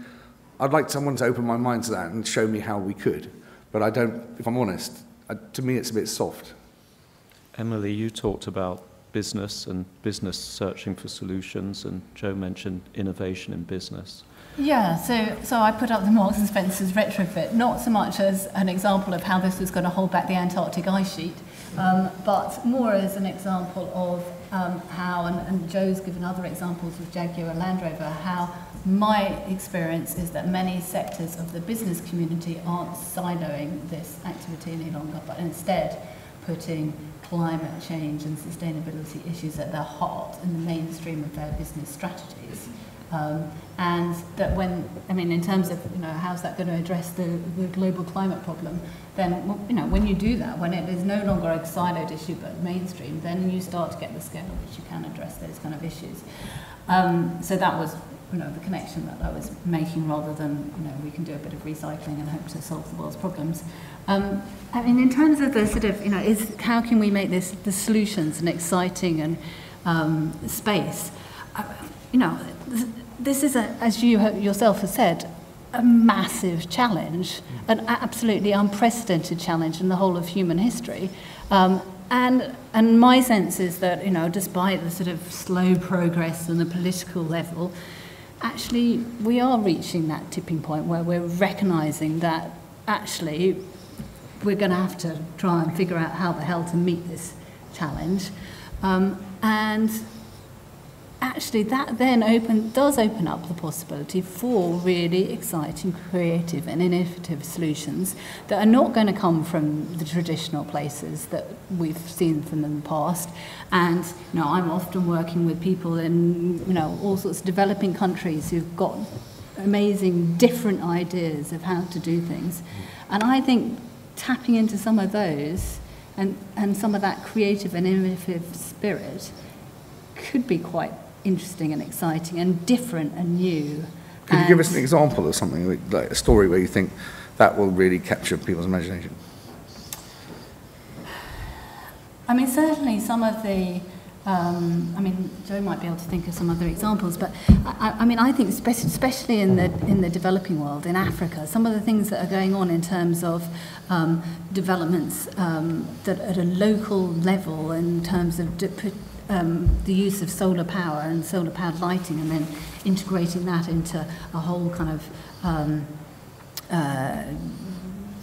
[SPEAKER 3] I'd like someone to open my mind to that and show me how we could. But I don't, if I'm honest, I, to me it's a bit soft.
[SPEAKER 1] Emily, you talked about business and business searching for solutions, and Joe mentioned innovation in business.
[SPEAKER 4] Yeah, so, so I put up the Marks and Spencer's retrofit, not so much as an example of how this was going to hold back the Antarctic ice sheet, um, but more as an example of um, how, and, and Joe's given other examples with Jaguar Land Rover, how my experience is that many sectors of the business community aren't siloing this activity any longer, but instead putting climate change and sustainability issues at their heart in the mainstream of their business strategies. Um, and that when, I mean, in terms of, you know, how's that going to address the, the global climate problem, then, you know, when you do that, when it is no longer a siloed issue but mainstream, then you start to get the scale at which you can address those kind of issues. Um, so that was, you know, the connection that I was making rather than, you know, we can do a bit of recycling and hope to solve the world's problems. Um, I mean, in terms of the sort of, you know, is how can we make this the solutions an exciting and um, space? Uh, you know, this is, a, as you yourself have said, a massive challenge, an absolutely unprecedented challenge in the whole of human history. Um, and, and my sense is that, you know, despite the sort of slow progress on the political level, actually we are reaching that tipping point where we're recognizing that actually we're going to have to try and figure out how the hell to meet this challenge. Um, and actually that then open, does open up the possibility for really exciting, creative and innovative solutions that are not going to come from the traditional places that we've seen from in the past. And you know, I'm often working with people in you know, all sorts of developing countries who've got amazing different ideas of how to do things. And I think tapping into some of those and, and some of that creative and innovative spirit could be quite interesting and exciting and different and new.
[SPEAKER 3] Could you give us an example of something, like a story where you think that will really capture people's imagination?
[SPEAKER 4] I mean, certainly some of the, um, I mean, Joe might be able to think of some other examples, but I, I mean, I think especially in the, in the developing world, in Africa, some of the things that are going on in terms of um, developments um, that at a local level in terms of um, the use of solar power and solar powered lighting and then integrating that into a whole kind of um, uh,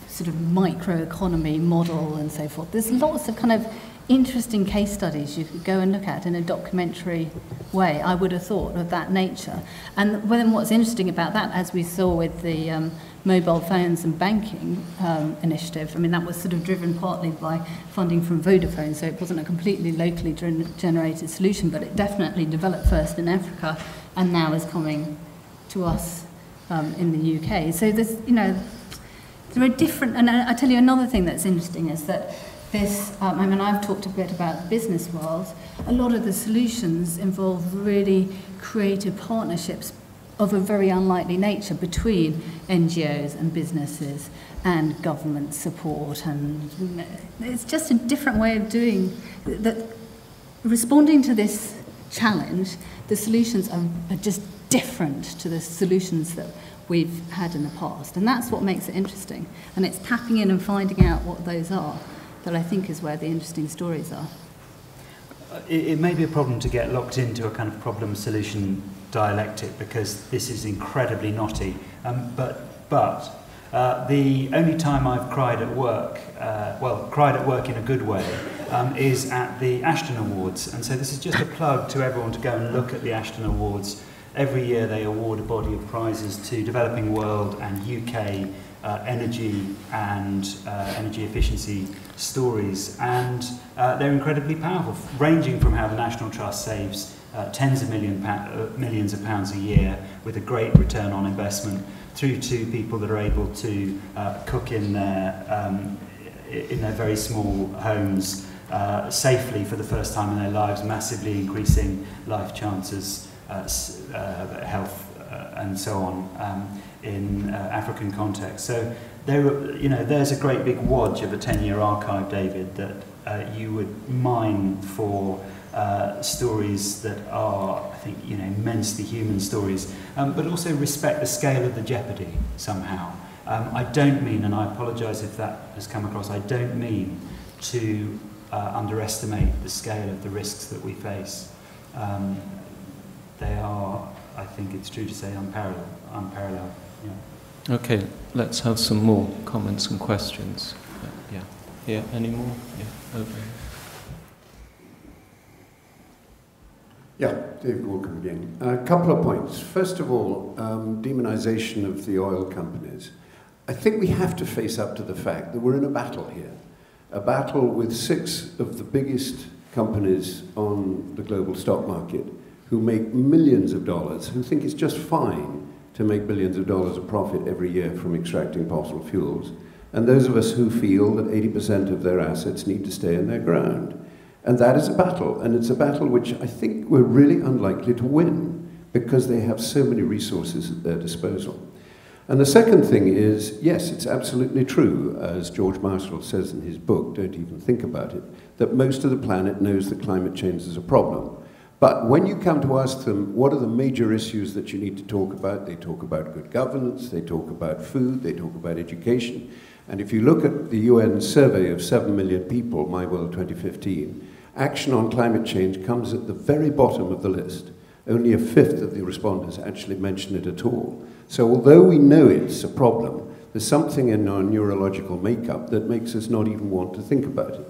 [SPEAKER 4] sort of microeconomy model and so forth. There's lots of kind of interesting case studies you could go and look at in a documentary way, I would have thought, of that nature. And then what's interesting about that, as we saw with the um, mobile phones and banking um, initiative. I mean, that was sort of driven partly by funding from Vodafone, so it wasn't a completely locally generated solution, but it definitely developed first in Africa and now is coming to us um, in the UK. So there's, you know, there are different, and I, I tell you another thing that's interesting is that this, um, I mean, I've talked a bit about the business world. A lot of the solutions involve really creative partnerships of a very unlikely nature between NGOs and businesses and government support. And it's just a different way of doing that. Responding to this challenge, the solutions are, are just different to the solutions that we've had in the past. And that's what makes it interesting. And it's tapping in and finding out what those are that I think is where the interesting stories are.
[SPEAKER 10] It, it may be a problem to get locked into a kind of problem solution dialectic because this is incredibly knotty. Um, but but uh, the only time I've cried at work, uh, well, cried at work in a good way, um, is at the Ashden Awards. And so this is just a plug to everyone to go and look at the Ashden Awards. Every year they award a body of prizes to developing world and UK uh, energy and uh, energy efficiency stories. And uh, they're incredibly powerful, ranging from how the National Trust saves uh, tens of million uh, millions of pounds a year with a great return on investment through to people that are able to uh, cook in their, um, in their very small homes uh, safely for the first time in their lives, massively increasing life chances, uh, uh, health, uh, and so on um, in uh, African context. So there, you know, there's a great big wadge of a 10-year archive, David, that uh, you would mine for uh, stories that are, I think, you know, immensely human stories, um, but also respect the scale of the jeopardy somehow. Um, I don't mean, and I apologise if that has come across, I don't mean to uh, underestimate the scale of the risks that we face. Um, they are, I think it's true to say, unparalleled. unparalleled yeah.
[SPEAKER 1] Okay, let's have some more comments and questions. Yeah, here, any more? Yeah, over here.
[SPEAKER 7] Yeah, David Walker again. A couple of points. First of all, um, demonization of the oil companies. I think we have to face up to the fact that we're in a battle here. A battle with six of the biggest companies on the global stock market who make millions of dollars, who think it's just fine to make billions of dollars of profit every year from extracting fossil fuels, and those of us who feel that 80% of their assets need to stay in their ground. And that is a battle, and it's a battle which I think we're really unlikely to win because they have so many resources at their disposal. And the second thing is, yes, it's absolutely true, as George Marshall says in his book, Don't Even Think About It, that most of the planet knows that climate change is a problem. But when you come to ask them, what are the major issues that you need to talk about? They talk about good governance, they talk about food, they talk about education. And if you look at the UN survey of 7 million people, My World 2015, action on climate change comes at the very bottom of the list. Only a fifth of the respondents actually mention it at all. So although we know it's a problem, there's something in our neurological makeup that makes us not even want to think about it.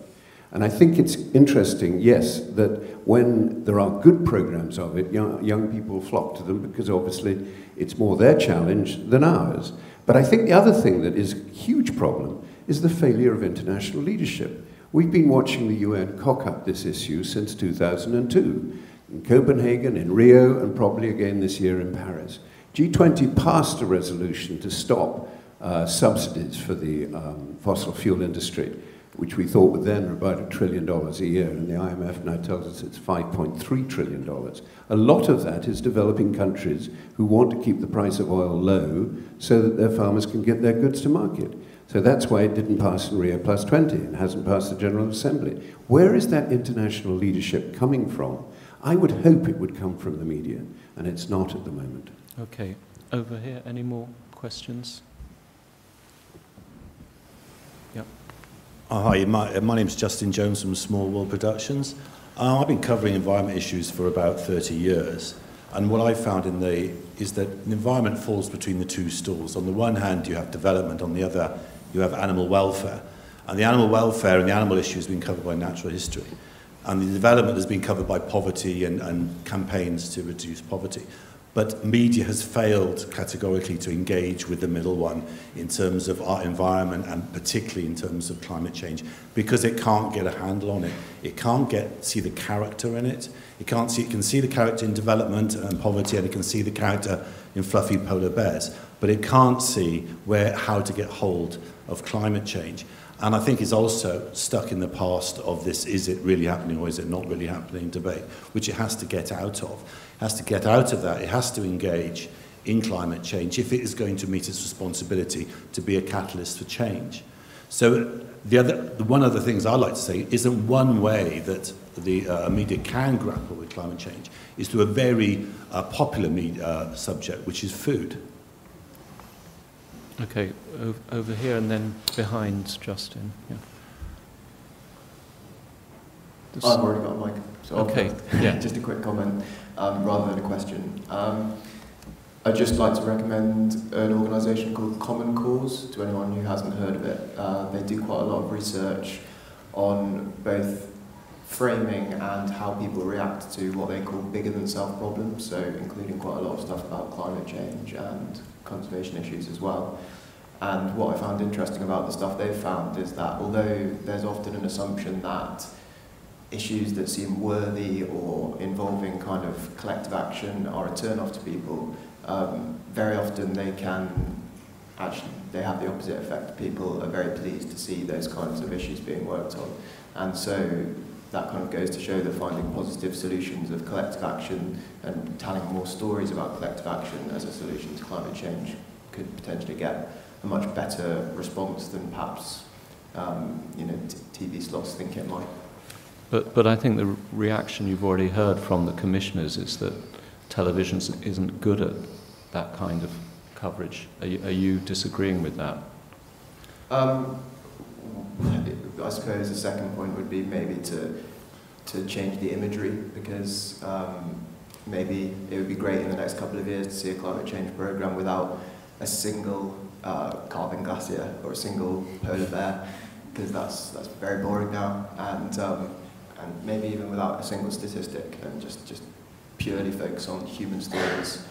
[SPEAKER 7] And I think it's interesting, yes, that when there are good programs of it, young, young people flock to them because obviously it's more their challenge than ours. But I think the other thing that is a huge problem is the failure of international leadership. We've been watching the UN cock up this issue since 2002, in Copenhagen, in Rio, and probably again this year in Paris. G20 passed a resolution to stop uh, subsidies for the um, fossil fuel industry, which we thought would then about a trillion dollars a year, and the IMF now tells us it's $5.3 trillion. A lot of that is developing countries who want to keep the price of oil low so that their farmers can get their goods to market. So that's why it didn't pass in Rio Plus 20 and hasn't passed the General Assembly. Where is that international leadership coming from? I would hope it would come from the media, and it's not at the moment.
[SPEAKER 1] Okay, over here, any more questions? Yep.
[SPEAKER 16] Oh, hi, my, my name is Justin Jones from Small World Productions. Uh, I've been covering environment issues for about 30 years. And what I've found in the is that the environment falls between the two stools. On the one hand, you have development. On the other, you have animal welfare. And the animal welfare and the animal issue has been covered by natural history. And the development has been covered by poverty and, and campaigns to reduce poverty. But media has failed categorically to engage with the middle one in terms of our environment and particularly in terms of climate change because it can't get a handle on it. It can't get see the character in it. It can't see it can see the character in development and poverty and it can see the character in fluffy polar bears, but it can't see where how to get hold of climate change. And I think is also stuck in the past of this is it really happening or is it not really happening debate, which it has to get out of. It has to get out of that. It has to engage in climate change if it is going to meet its responsibility to be a catalyst for change. So the other, the one of the things I like to say isn't one way that the uh, media can grapple with climate change is through a very uh, popular media, uh, subject, which is food.
[SPEAKER 1] Okay, over here and then behind Justin. Yeah.
[SPEAKER 17] I've already got a mic. So
[SPEAKER 1] okay,
[SPEAKER 17] yeah. Just a quick comment um, rather than a question. Um, I'd just like to recommend an organisation called Common Cause to anyone who hasn't heard of it. Uh, they do quite a lot of research on both framing and how people react to what they call bigger than self problems, so including quite a lot of stuff about climate change and conservation issues as well. And what I found interesting about the stuff they've found is that although there's often an assumption that issues that seem worthy or involving kind of collective action are a turn off to people, um, very often they can actually they have the opposite effect. People are very pleased to see those kinds of issues being worked on. And so that kind of goes to show that finding positive solutions of collective action and telling more stories about collective action as a solution to climate change could potentially get a much better response than perhaps um, you know, TV slots think it might.
[SPEAKER 1] But, but I think the reaction you've already heard from the commissioners is that television isn't good at that kind of coverage. Are you, are you disagreeing with that?
[SPEAKER 17] Um, I suppose the second point would be maybe to to change the imagery because um, maybe it would be great in the next couple of years to see a climate change program without a single uh, carbon glacier or a single polar bear because that's that's very boring now. And um, and maybe even without a single statistic and just just purely focus on human stories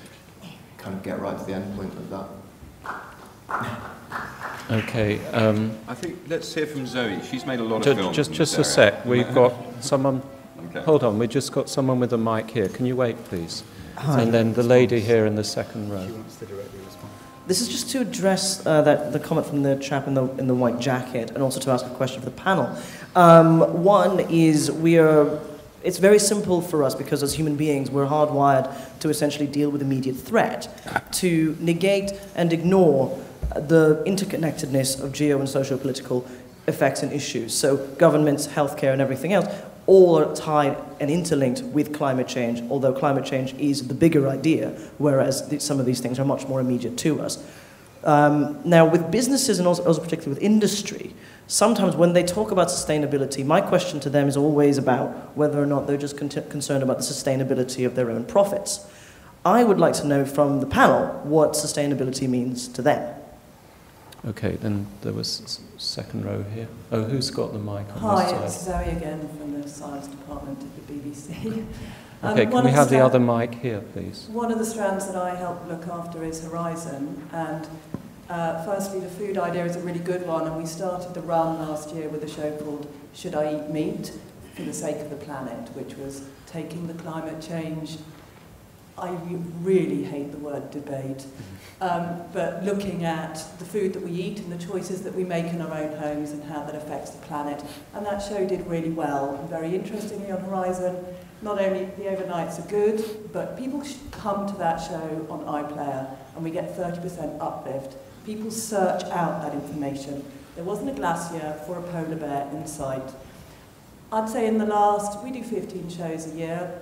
[SPEAKER 17] kind of get right to the end point of that
[SPEAKER 1] Okay. Um,
[SPEAKER 8] I think let's hear from Zoe. She's made a lot of films.
[SPEAKER 1] Just, just a sec. We've got someone. Okay. Hold on. We just got someone with a mic here. Can you wait, please?
[SPEAKER 18] Hi.
[SPEAKER 1] And then the lady here in the second row.
[SPEAKER 18] This is just to address uh, that the comment from the chap in the in the white jacket, and also to ask a question for the panel. Um, one is we are. It's very simple for us because as human beings, we're hardwired to essentially deal with immediate threat, to negate and ignore the interconnectedness of geo and socio-political effects and issues. So governments, healthcare, and everything else all are tied and interlinked with climate change, although climate change is the bigger idea, whereas some of these things are much more immediate to us. Um, now, with businesses and also, also particularly with industry, sometimes when they talk about sustainability, my question to them is always about whether or not they're just con concerned about the sustainability of their own profits. I would like to know from the panel what sustainability means to them.
[SPEAKER 1] Okay, then there was second row here. Oh, who's got the mic on
[SPEAKER 13] Hi,
[SPEAKER 1] this side?
[SPEAKER 13] it's Zoe again from the Science Department at the BBC.
[SPEAKER 1] Um, okay, can we have the other mic here, please?
[SPEAKER 13] One of the strands that I help look after is Horizon, and uh, firstly, the food idea is a really good one, and we started the run last year with a show called Should I Eat Meat? for the sake of the planet, which was taking the climate change I really hate the word debate, um, but looking at the food that we eat and the choices that we make in our own homes and how that affects the planet. And that show did really well. Very interestingly on Horizon, not only the overnights are good, but people come to that show on iPlayer and we get 30% uplift. People search out that information. There wasn't a glacier for a polar bear in sight. I'd say in the last, we do 15 shows a year,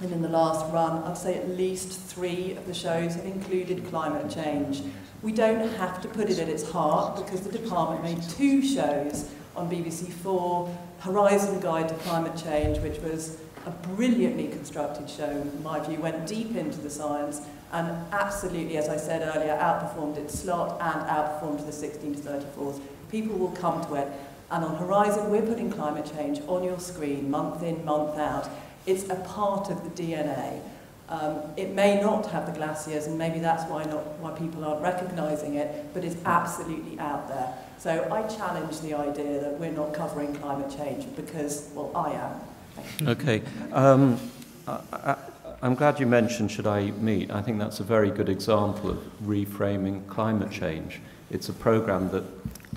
[SPEAKER 13] and in the last run, I'd say at least three of the shows have included climate change. We don't have to put it at its heart because the department made two shows on BBC Four, Horizon Guide to Climate Change, which was a brilliantly constructed show, in my view, went deep into the science and absolutely, as I said earlier, outperformed its slot and outperformed the 16 to 34s. People will come to it. And on Horizon, we're putting climate change on your screen month in, month out. It's a part of the DNA. Um, it may not have the glaciers, and maybe that's why, not, why people aren't recognising it, but it's absolutely out there. So I challenge the idea that we're not covering climate change because, well, I am.
[SPEAKER 1] Okay. Um, I, am glad you mentioned Should I Eat Meat. I think that's a very good example of reframing climate change. It's a program that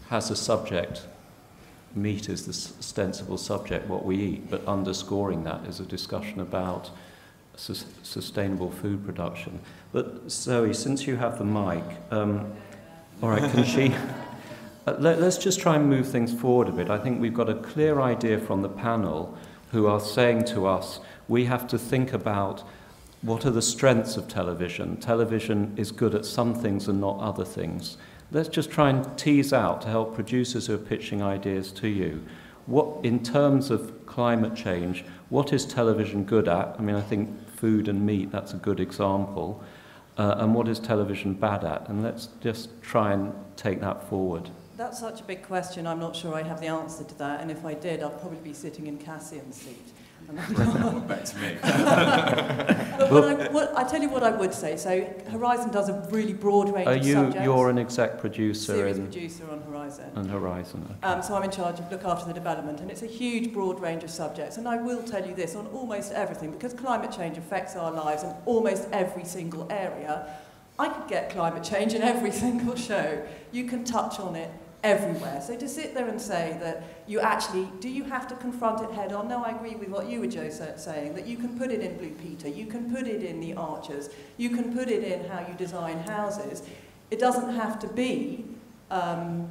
[SPEAKER 1] has a subject meat is the ostensible subject, what we eat, but underscoring that is a discussion about su sustainable food production. But Zoe, since you have the mic, um, all right, can she? Uh, let, let's just try and move things forward a bit. I think we've got a clear idea from the panel who are saying to us, we have to think about what are the strengths of television. Television is good at some things and not other things. Let's just try and tease out to help producers who are pitching ideas to you. What, in terms of climate change, what is television good at? I mean, I think food and meat, that's a good example. Uh, and what is television bad at? And let's just try and take that forward.
[SPEAKER 13] That's such a big question. I'm not sure I have the answer to that. And if I did, I'd probably be sitting in Cassian's seat.
[SPEAKER 8] Back to me.
[SPEAKER 13] but what I, what, I tell you what I would say. So Horizon does a really broad range
[SPEAKER 1] Are
[SPEAKER 13] of
[SPEAKER 1] you,
[SPEAKER 13] subjects.
[SPEAKER 1] you're an exec producer
[SPEAKER 13] series
[SPEAKER 1] in...
[SPEAKER 13] producer on Horizon.
[SPEAKER 1] On Horizon,
[SPEAKER 13] Um, so I'm in charge of look after the development, and it's a huge, broad range of subjects. And I will tell you this on almost everything, because climate change affects our lives in almost every single area. I could get climate change in every single show. You can touch on it everywhere. So to sit there and say that you actually, do you have to confront it head on? No, I agree with what you were, Joe, sa- saying, that you can put it in Blue Peter, you can put it in the Archers, you can put it in how you design houses. It doesn't have to be, um,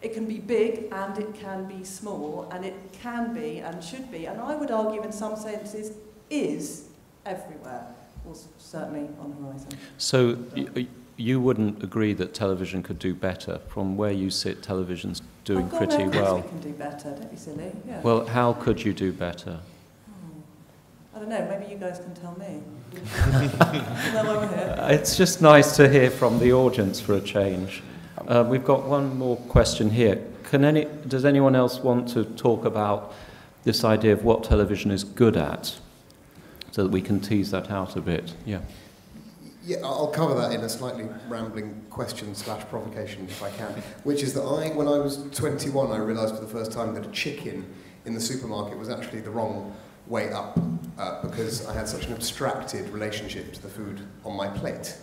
[SPEAKER 13] it can be big and it can be small, and it can be and should be, and I would argue in some senses is everywhere, or certainly on the Horizon.
[SPEAKER 1] So you wouldn't agree that television could do better? From where you sit, television's doing
[SPEAKER 13] got
[SPEAKER 1] pretty
[SPEAKER 13] evidence
[SPEAKER 1] well.
[SPEAKER 13] We can do better, don't be silly. Yeah.
[SPEAKER 1] Well, how could you do better?
[SPEAKER 13] I don't know, maybe you guys can tell me. Well, why we're here.
[SPEAKER 1] It's just nice to hear from the audience for a change. Uh, we've got one more question here. Can any, does anyone else want to talk about this idea of what television is good at, so that we can tease that out a bit? Yeah.
[SPEAKER 19] Yeah, I'll cover that in a slightly rambling question slash provocation if I can, which is that I, when I was 21, I realised for the first time that a chicken in the supermarket was actually the wrong way up uh, because I had such an abstracted relationship to the food on my plate.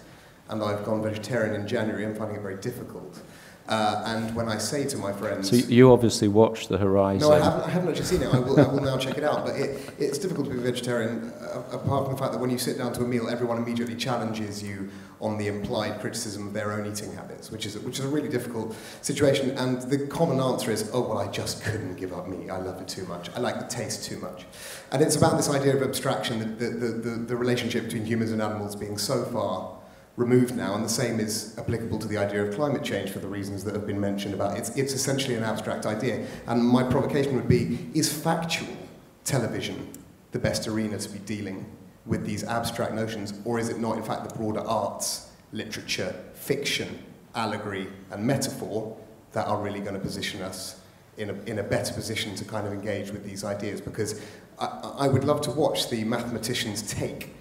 [SPEAKER 19] And I've gone vegetarian in January, I'm finding it very difficult. Uh, and when I say to my friends...
[SPEAKER 1] So you obviously watch The Horizon.
[SPEAKER 19] No, I haven't, I haven't actually seen it. I will, I will now check it out. But it, it's difficult to be vegetarian, uh, apart from the fact that when you sit down to a meal, everyone immediately challenges you on the implied criticism of their own eating habits, which is, which is a really difficult situation. And the common answer is, oh, well, I just couldn't give up meat. I love it too much. I like the taste too much. And it's about this idea of abstraction, the, the, the, the relationship between humans and animals being so far removed now, and the same is applicable to the idea of climate change for the reasons that have been mentioned about it's, it's essentially an abstract idea. And my provocation would be, is factual television the best arena to be dealing with these abstract notions, or is it not, in fact, the broader arts, literature, fiction, allegory, and metaphor that are really going to position us in a, in a better position to kind of engage with these ideas? Because I, I would love to watch the mathematicians' take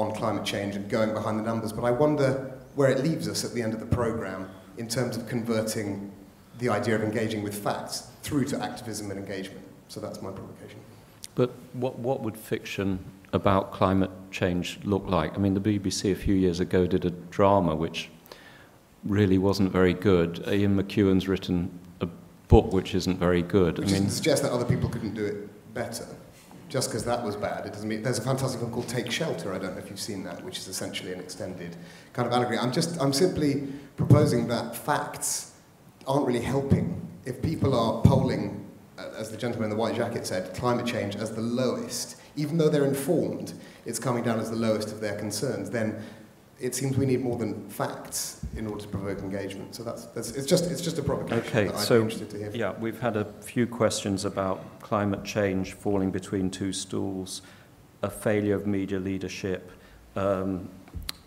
[SPEAKER 19] on climate change and going behind the numbers, but I wonder where it leaves us at the end of the programme in terms of converting the idea of engaging with facts through to activism and engagement. So that's my provocation.
[SPEAKER 1] But what, what would fiction about climate change look like? I mean, the BBC a few years ago did a drama which really wasn't very good. Ian McEwan's written a book which isn't very good.
[SPEAKER 19] Which
[SPEAKER 1] I mean,
[SPEAKER 19] doesn't suggest that other people couldn't do it better. Just because that was bad, it doesn't mean... There's a fantastic film called Take Shelter, I don't know if you've seen that, which is essentially an extended kind of allegory. I'm just, I'm simply proposing that facts aren't really helping. If people are polling, uh, as the gentleman in the white jacket said, climate change as the lowest, even though they're informed, it's coming down as the lowest of their concerns, then it seems we need more than facts in order to provoke engagement. So that's, that's it's just it's just a provocation
[SPEAKER 1] Okay,
[SPEAKER 19] that I'd
[SPEAKER 1] so
[SPEAKER 19] interested to hear.
[SPEAKER 1] yeah, we've had a few questions about climate change falling between two stools, a failure of media leadership, um,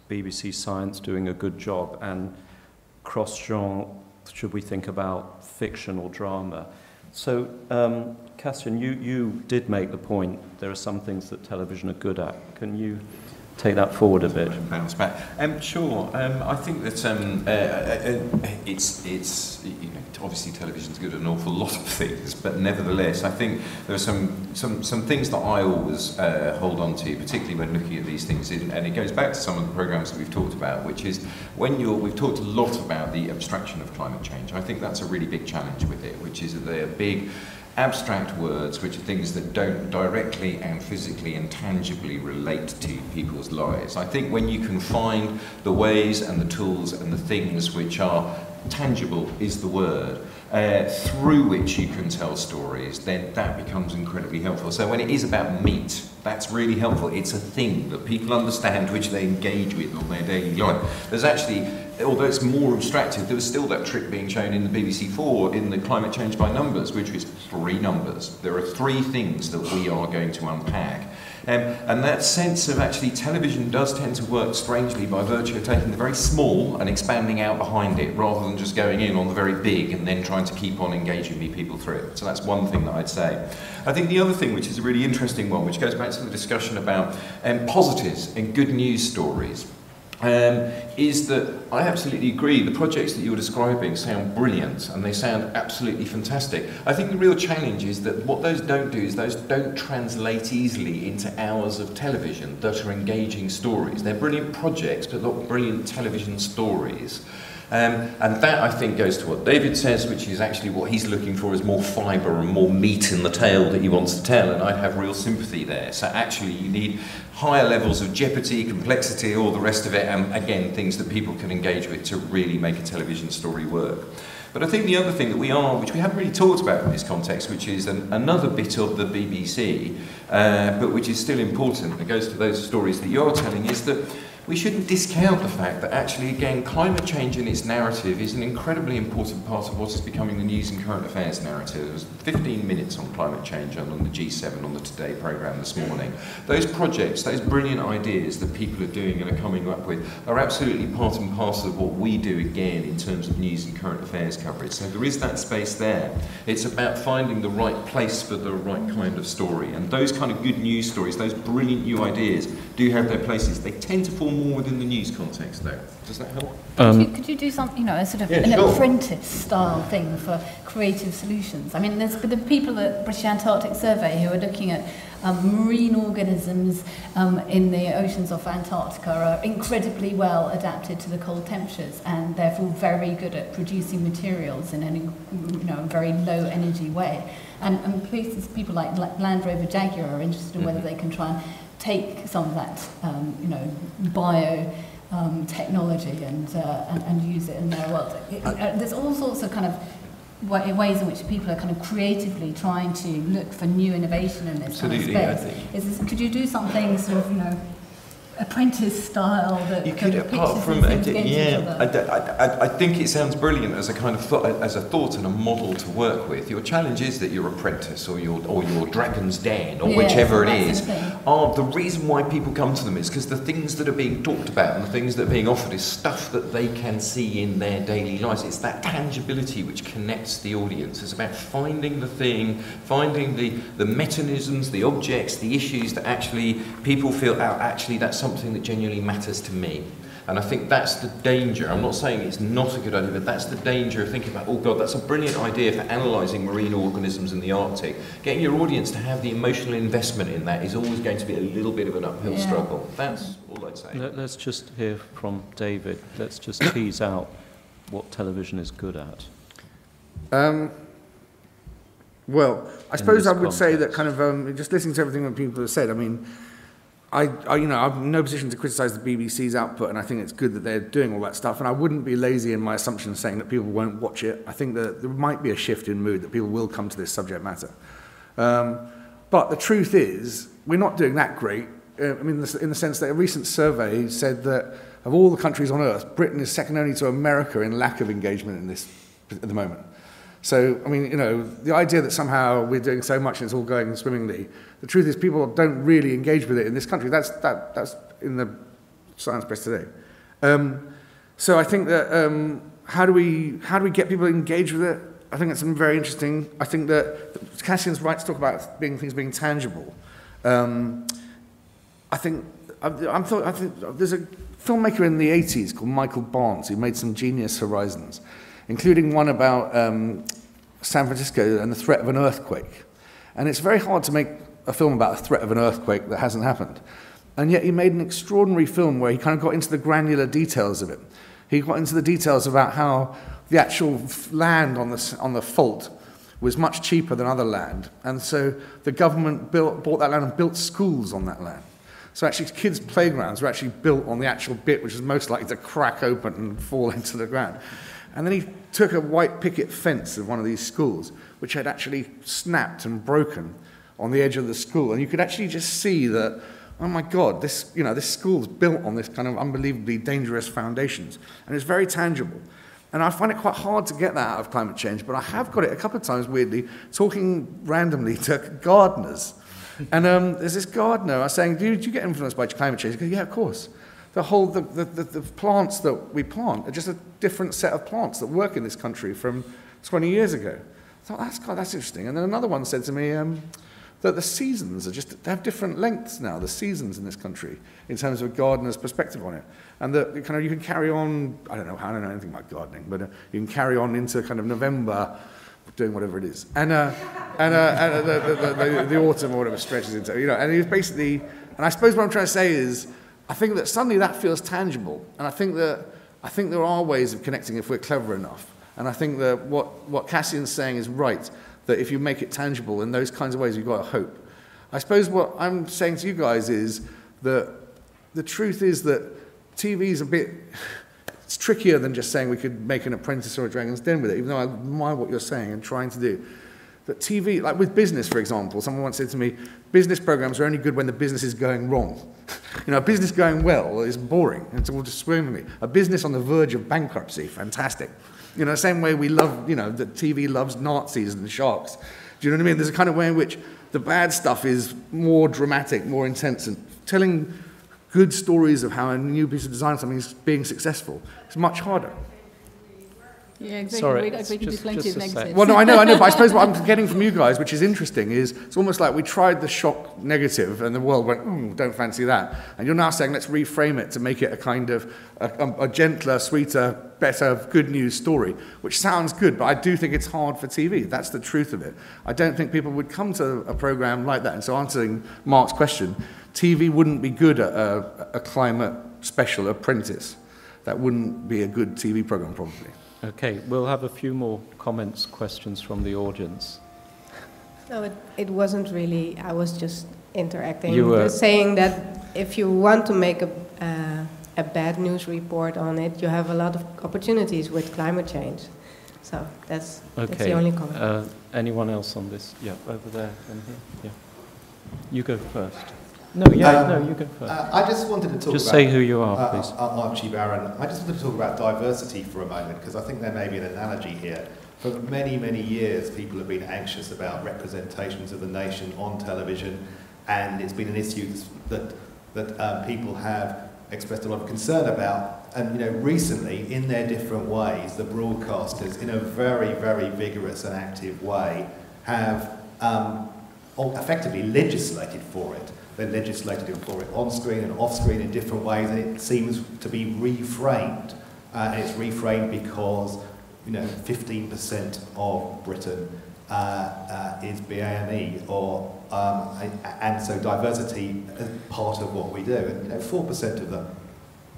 [SPEAKER 1] BBC Science doing a good job, and cross-genre, should we think about fiction or drama? So, um, Catherine, you, you did make the point there are some things that television are good at. Can you take that forward a bit?
[SPEAKER 8] bounce back. Um, sure. Um, I think that um, uh, uh, uh, it's it's you know obviously television's good at an awful lot of things, but nevertheless, I think there are some some some things that I always uh, hold on to, particularly when looking at these things, and it goes back to some of the programs that we've talked about, which is when you're we've talked a lot about the abstraction of climate change. I think that's a really big challenge with it, which is that they're big abstract words which are things that don't directly and physically and tangibly relate to people's lives. I think when you can find the ways and the tools and the things which are tangible is the word, uh, through which you can tell stories, then that becomes incredibly helpful. So when it is about meat, that's really helpful. It's a thing that people understand which they engage with on their daily life. There's actually, although it's more abstracted, there was still that trick being shown in the BBC Four in the climate change by numbers, which is three numbers. There are three things that we are going to unpack. Um, and that sense of actually television does tend to work strangely by virtue of taking the very small and expanding out behind it rather than just going in on the very big and then trying to keep on engaging me people through it. So that's one thing that I'd say. I think the other thing, which is a really interesting one, which goes back to the discussion about um, positives and good news stories um, is that I absolutely agree. The projects that you're describing sound brilliant and they sound absolutely fantastic. I think the real challenge is that what those don't do is those don't translate easily into hours of television that are engaging stories. They're brilliant projects, but not brilliant television stories. Um, and that, I think, goes to what David says, which is actually what he's looking for is more fibre and more meat in the tale that he wants to tell. And I'd have real sympathy there. So actually, you need higher levels of jeopardy, complexity, all the rest of it, and again, things that people can engage with to really make a television story work. But I think the other thing that we are, which we haven't really talked about in this context, which is an, another bit of the BBC, uh, but which is still important, it goes to those stories that you're telling, is that we shouldn't discount the fact that actually, again, climate change in its narrative is an incredibly important part of what is becoming the news and current affairs narrative. There was 15 minutes on climate change and on the G7 on the Today programme this morning. Those projects, those brilliant ideas that people are doing and are coming up with are absolutely part and parcel of what we do again in terms of news and current affairs coverage. So there is that space there. It's about finding the right place for the right kind of story. And those kind of good news stories, those brilliant new ideas, do have their places. They tend to fall more within the news context, though. Does that help?
[SPEAKER 4] Could you, could you do something, you know, a sort of
[SPEAKER 8] Yeah,
[SPEAKER 4] an
[SPEAKER 8] sure.
[SPEAKER 4] apprentice style thing for creative solutions? I mean, there's the people at British Antarctic Survey who are looking at um, marine organisms um, in the oceans off Antarctica are incredibly well adapted to the cold temperatures and therefore very good at producing materials in an you know, very low energy way. And, and places, people like, like Land Rover Jaguar are interested in whether they can try and take some of that, um, you know, bio um, technology and, uh, and, and use it in their world. It, it, uh, there's all sorts of kind of ways in which people are kind of creatively trying to look for new innovation in this
[SPEAKER 8] Absolutely,
[SPEAKER 4] kind of space.
[SPEAKER 8] think.
[SPEAKER 4] Is this, could you do something sort of, you know, apprentice style that
[SPEAKER 8] You could, apart from,
[SPEAKER 4] these things against each
[SPEAKER 8] yeah, I. I, I, think it sounds brilliant as a kind of thought, as a thought and a model to work with. Your challenge is that your apprentice or your or your dragon's den or
[SPEAKER 4] Yes,
[SPEAKER 8] whichever it is
[SPEAKER 4] sort of thing.
[SPEAKER 8] are the reason why people come to them is because the things that are being talked about and the things that are being offered is stuff that they can see in their daily lives. It's that tangibility which connects the audience. It's about finding the thing, finding the, the mechanisms, the objects, the issues that actually people feel, oh, actually that's something that genuinely matters to me. And I think that's the danger. I'm not saying it's not a good idea, but that's the danger of thinking about, oh God, that's a brilliant idea for analysing marine organisms in the Arctic. Getting your audience to have the emotional investment in that is always going to be a little bit of an uphill
[SPEAKER 1] Yeah.
[SPEAKER 8] struggle. That's all I'd say.
[SPEAKER 1] Let, let's just hear from David. Let's just tease out what television is good at.
[SPEAKER 3] Um, well, I
[SPEAKER 1] In
[SPEAKER 3] suppose I would say that kind of um, just listening to everything that people have said. I mean, I, I, you know, I'm in no position to criticise the BBC's output, and I think it's good that they're doing all that stuff. And I wouldn't be lazy in my assumption saying that people won't watch it. I think that there might be a shift in mood that people will come to this subject matter. Um, but the truth is, we're not doing that great. Uh, I mean, in the, in the sense that a recent survey said that of all the countries on earth, Britain is second only to America in lack of engagement in this at the moment. So, I mean, you know, the idea that somehow we're doing so much and it's all going swimmingly, the truth is people don't really engage with it in this country. That's, that, that's in the science press today. Um, so I think that um, how, do we, how do we get people engaged with it? I think it's very interesting. I think that Cassian's right to talk about being, things being tangible. Um, I think, I'm, I'm thought, I think there's a filmmaker in the 80s called Michael Barnes who made some genius horizons, including one about um, San Francisco and the threat of an earthquake. And it's very hard to make a film about a threat of an earthquake that hasn't happened. And yet he made an extraordinary film where he kind of got into the granular details of it. He got into the details about how the actual land on the, on the fault was much cheaper than other land. And so the government built, bought that land and built schools on that land. So actually kids' playgrounds were actually built on the actual bit which is most likely to crack open and fall into the ground. And then he took a white picket fence of one of these schools, which had actually snapped and broken on the edge of the school. And you could actually just see that, oh my God, this, you know, this school's built on this kind of unbelievably dangerous foundations. And it's very tangible. And I find it quite hard to get that out of climate change, but I have got it a couple of times, weirdly, talking randomly to gardeners And um, there's this gardener, I was saying, do you, do you get influenced by climate change? He goes, yeah, of course. The whole, the, the, the, the plants that we plant are just a different set of plants that work in this country from 20 years ago. I thought, that's, God, that's interesting. And then another one said to me um, that the seasons are just, they have different lengths now, the seasons in this country, in terms of a gardener's perspective on it. And that kind of, you can carry on, I don't know, I don't know anything about gardening, but uh, you can carry on into kind of November doing whatever it is. And, uh, and, uh, and uh, the, the, the, the, autumn or whatever stretches into, you know, and he's basically, and I suppose what I'm trying to say is, I think that suddenly that feels tangible. And I think that, I think there are ways of connecting if we're clever enough. And I think that what, what Cassian's saying is right, that if you make it tangible in those kinds of ways, you've got a hope. I suppose what I'm saying to you guys is that the truth is that TV is a bit, it's trickier than just saying we could make an apprentice or a Dragon's Den with it, even though I admire what you're saying and trying to do. But TV, like with business, for example, someone once said to me, business programs are only good when the business is going wrong. you know, a business going well is boring. It's all just swimming me. A business on the verge of bankruptcy, fantastic. You know, the same way we love, you know, that TV loves Nazis and sharks. Do you know what I mean? There's a kind of way in which the bad stuff is more dramatic, more intense, and telling good stories of how a new piece of design something is being successful is much harder.
[SPEAKER 4] Yeah, exactly.
[SPEAKER 1] Sorry,
[SPEAKER 4] we, we can do
[SPEAKER 1] just-
[SPEAKER 4] plenty
[SPEAKER 1] just
[SPEAKER 4] of
[SPEAKER 1] a sec.
[SPEAKER 4] negatives.
[SPEAKER 3] Well, no, I know, I know, but I suppose what I'm getting from you guys, which is interesting, is it's almost like we tried the shock negative and the world went, mm, don't fancy that. And you're now saying, let's reframe it to make it a kind of a, a, a gentler, sweeter, better, good news story, which sounds good, but I do think it's hard for TV. That's the truth of it. I don't think people would come to a program like that. And so answering Mark's question, TV wouldn't be good at a, a climate special apprentice. That wouldn't be a good TV program, probably.
[SPEAKER 1] Okay, we'll have a few more comments, questions from the audience.
[SPEAKER 20] No, it, it wasn't really. I was just interacting.
[SPEAKER 1] You were-
[SPEAKER 20] saying that if you want to make a, uh, a bad news report on it, you have a lot of opportunities with climate change. So that's, that's the only comment.
[SPEAKER 1] Uh, anyone else on this? Yeah, over there and here. Yeah. You go first. No, yeah,
[SPEAKER 21] Um,
[SPEAKER 1] no, you go first.
[SPEAKER 21] Uh, I just wanted to talk
[SPEAKER 1] Just
[SPEAKER 21] about...
[SPEAKER 1] say who you are,
[SPEAKER 21] uh,
[SPEAKER 1] please.
[SPEAKER 21] uh, Archie Barron. I just wanted to talk about diversity for a moment, because I think there may be an analogy here. For many, many years, people have been anxious about representations of the nation on television, and it's been an issue that, that um, people have expressed a lot of concern about. And, you know, recently, in their different ways, the broadcasters, in a very, very vigorous and active way, have um, effectively legislated for it. They legislated for it on screen and off screen in different ways, and it seems to be reframed. Uh, and it's reframed because you know 15% of Britain uh, uh, is BAME, or um, and so diversity is part of what we do. And you know 4% of the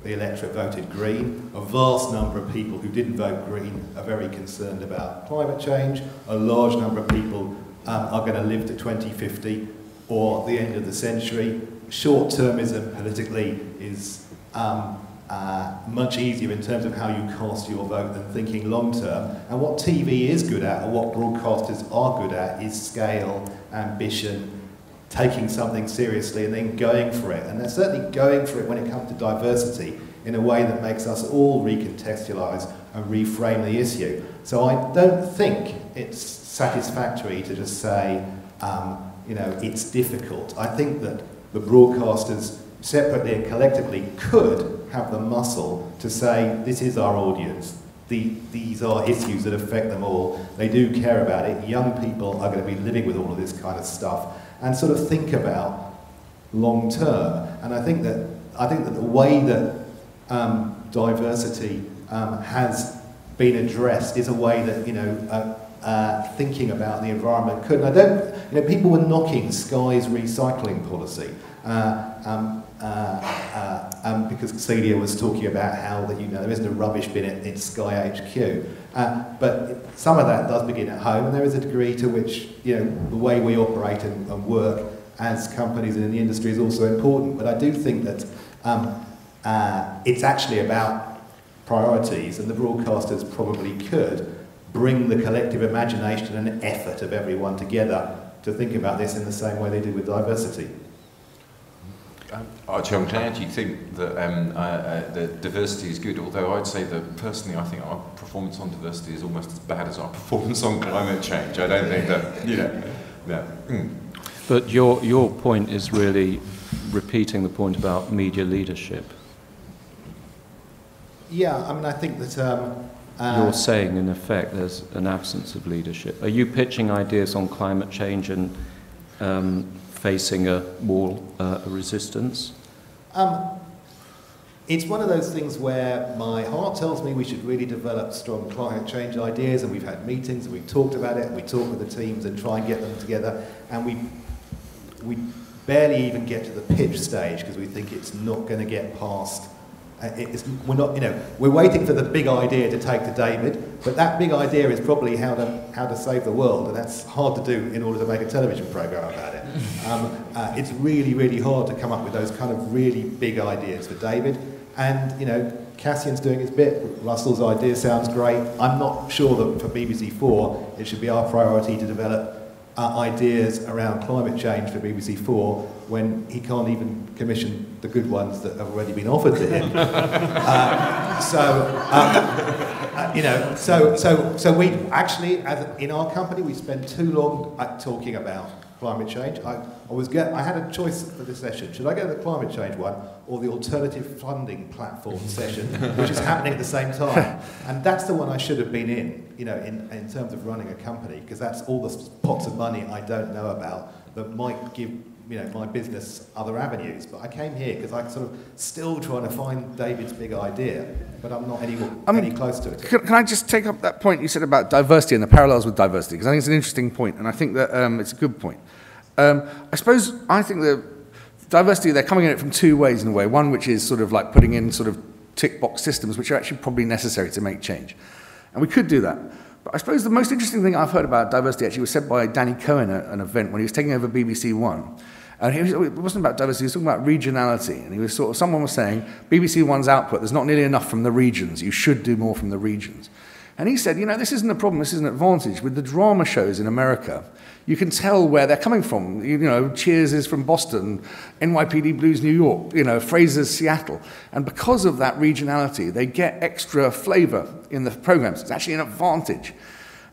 [SPEAKER 21] the electorate voted Green. A vast number of people who didn't vote Green are very concerned about climate change. A large number of people um, are going to live to 2050 or the end of the century. Short-termism politically is um, uh, much easier in terms of how you cast your vote than thinking long-term. And what TV is good at, or what broadcasters are good at, is scale, ambition, taking something seriously and then going for it. And they're certainly going for it when it comes to diversity in a way that makes us all recontextualise and reframe the issue. So I don't think it's satisfactory to just say, um, you know, it's difficult. I think that the broadcasters separately and collectively could have the muscle to say, this is our audience. The, these are issues that affect them all. They do care about it. Young people are going to be living with all of this kind of stuff and sort of think about long term. And I think that I think that the way that um, diversity um, has been addressed is a way that you know uh, uh, thinking about the environment could. And I don't, you know, people were knocking Sky's recycling policy. Uh, um, uh, uh, um, because Celia was talking about how that you know there isn't a rubbish bin at, at Sky HQ, uh, but some of that does begin at home, and there is a degree to which you know the way we operate and, and work as companies in the industry is also important. But I do think that um, it's actually about priorities, and the broadcasters probably could bring the collective imagination and effort of everyone together to think about this in the same way they did with diversity.
[SPEAKER 8] Um, Archie, I'm glad you think that um, uh, uh, the diversity is good, although I'd say that personally I think our performance on diversity is almost as bad as our performance on climate change. I don't think that, you know, no. Mm.
[SPEAKER 1] But your, your point is really repeating the point about media leadership.
[SPEAKER 21] Yeah, I mean, I think that. Um, uh,
[SPEAKER 1] You're saying, in effect, there's an absence of leadership. Are you pitching ideas on climate change and um, facing a wall, uh, a resistance?
[SPEAKER 21] Um, it's one of those things where my heart tells me we should really develop strong climate change ideas, and we've had meetings and we've talked about it, and we talk with the teams and try and get them together, and we we barely even get to the pitch stage because we think it's not going to get past it's, we're not, you know, we're waiting for the big idea to take to David, but that big idea is probably how to how to save the world, and that's hard to do in order to make a television program about it. Um, uh, it's really, really hard to come up with those kind of really big ideas for David, and you know, Cassian's doing his bit. Russell's idea sounds great. I'm not sure that for BBC Four it should be our priority to develop uh, ideas around climate change for BBC Four when he can't even commission the good ones that have already been offered to him. uh, so, um, uh, you know, so, so, so we actually, as in our company, we spend too long uh, talking about climate change. I, I, was get, I had a choice for this session. Should I go to the climate change one or the alternative funding platform session, which is happening at the same time? And that's the one I should have been in, you know, in, in terms of running a company, because that's all the pots of money I don't know about that might give you know, my business other avenues. But I came here because I'm sort of still trying to find David's big idea, but I'm not any, um, any close to it.
[SPEAKER 3] Can, can, I just take up that point you said about diversity and the parallels with diversity? Because I think it's an interesting point, and I think that um, it's a good point. Um, I suppose I think that diversity, they're coming at it from two ways in a way. One, which is sort of like putting in sort of tick box systems, which are actually probably necessary to make change. And we could do that. But I suppose the most interesting thing I've heard about diversity actually was said by Danny Cohen at an event when he was taking over BBC One. And he was, it wasn't about diversity, he was talking about regionality. And he was sort of, someone was saying, BBC One's output, there's not nearly enough from the regions. You should do more from the regions. And he said, you know, this isn't a problem, this is an advantage. With the drama shows in America, you can tell where they're coming from. You, know, Cheers is from Boston, NYPD Blue's New York, you know, Frasier's Seattle. And because of that regionality, they get extra flavor in the programs. It's actually an advantage.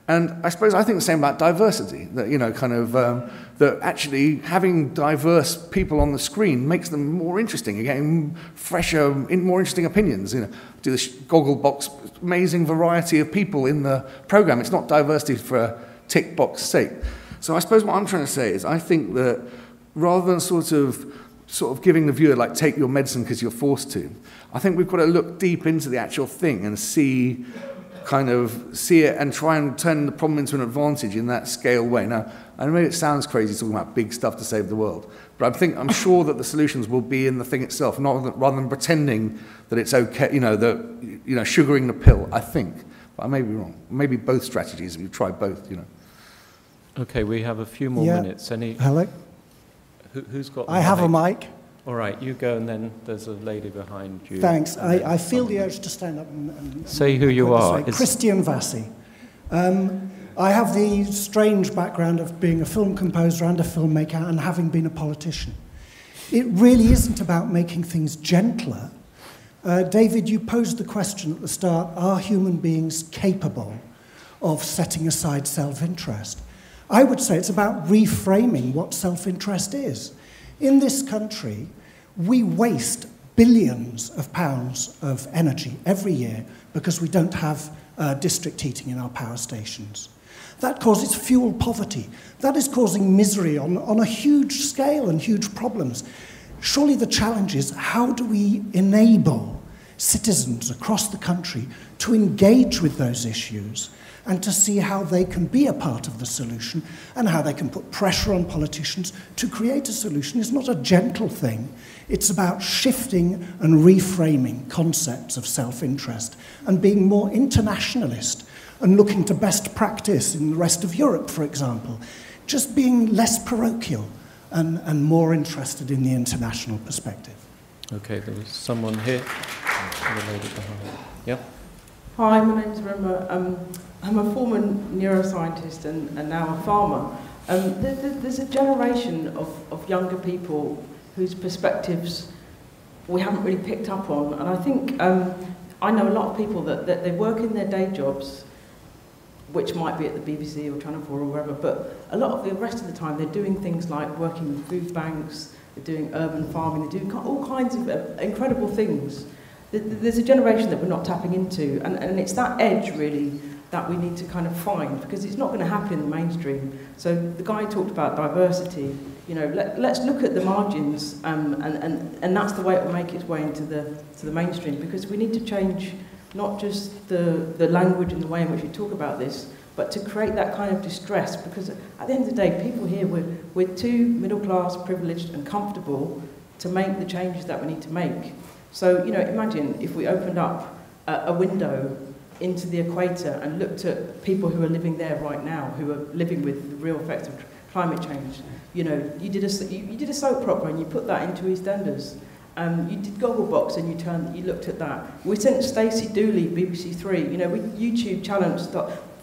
[SPEAKER 3] And I suppose I think the same about diversity, that, you know, kind of, um, that actually having diverse people on the screen makes them more interesting, You're getting fresher, more interesting opinions. You know, do this Gogglebox, amazing variety of people in the program. It's not diversity for a tick box sake. So I suppose what I'm trying to say is I think that rather than sort of sort of giving the viewer like take your medicine because you're forced to, I think we've got to look deep into the actual thing and see kind of see it and try and turn the problem into an advantage in that scale way. Now, I know it sounds crazy talking about big stuff to save the world, but I think I'm sure that the solutions will be in the thing itself, not rather than pretending that it's okay, you know, that you know, sugaring the pill. I think, but I may be wrong. Maybe both strategies. If you try both, you know.
[SPEAKER 1] Okay, we have a few more
[SPEAKER 12] yeah.
[SPEAKER 1] minutes. Any?
[SPEAKER 12] Hello.
[SPEAKER 1] Who, has got?
[SPEAKER 12] I have a mic.
[SPEAKER 1] All right, you go, and then there's a lady behind you.
[SPEAKER 12] Thanks. I, I feel the urge to stand up and, and
[SPEAKER 1] say who you are.
[SPEAKER 12] Christian Vassie. Um, I have the strange background of being a film composer and a filmmaker and having been a politician. It really isn't about making things gentler. Uh, David, you posed the question at the start are human beings capable of setting aside self interest? I would say it's about reframing what self interest is. In this country, we waste billions of pounds of energy every year because we don't have uh, district heating in our power stations. That causes fuel poverty. That is causing misery on, on a huge scale and huge problems. Surely the challenge is how do we enable citizens across the country to engage with those issues and to see how they can be a part of the solution and how they can put pressure on politicians to create a solution is not a gentle thing. It's about shifting and reframing concepts of self interest and being more internationalist and looking to best practice in the rest of Europe, for example. Just being less parochial and, and more interested in the international perspective.
[SPEAKER 1] Okay, there was someone here. The lady behind. Yep.
[SPEAKER 22] Hi, my name's Rima. Um, I'm a former neuroscientist and, and now a farmer. Um, there, there's a generation of, of younger people whose perspectives we haven't really picked up on. And I think um, I know a lot of people that, that they work in their day jobs which might be at the BBC or Channel 4 or wherever, but a lot of the rest of the time they're doing things like working with food banks, they're doing urban farming, they're doing all kinds of uh, incredible things. There's a generation that we're not tapping into, and, and it's that edge really that we need to kind of find because it's not going to happen in the mainstream. So the guy talked about diversity. You know, let, let's look at the margins, um, and, and, and that's the way it will make its way into the to the mainstream because we need to change not just the, the language and the way in which we talk about this, but to create that kind of distress because at the end of the day, people here, we're, we're too middle class, privileged and comfortable to make the changes that we need to make. So, you know, imagine if we opened up a, a window into the equator and looked at people who are living there right now, who are living with the real effects of climate change. You know, you did a, you, you did a soap opera and you put that into EastEnders. Um, you did Gogglebox and you turned, you looked at that. We sent Stacey Dooley, BBC Three. You know, we YouTube challenged.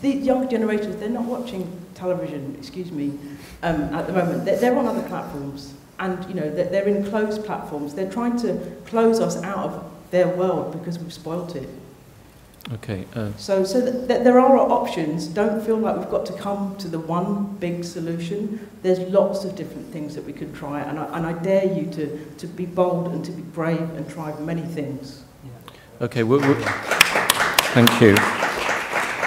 [SPEAKER 22] The younger generations, they're not watching television, excuse me, um, at the moment. They're, they're on other platforms, and you know, they're, they're in closed platforms. They're trying to close us out of their world because we've spoilt it.
[SPEAKER 1] Okay. Uh,
[SPEAKER 22] so, so th th there are options. Don't feel like we've got to come to the one big solution. There's lots of different things that we could try, and I, and I dare you to, to be bold and to be brave and try many things.
[SPEAKER 1] Okay. We'll, we'll, thank you.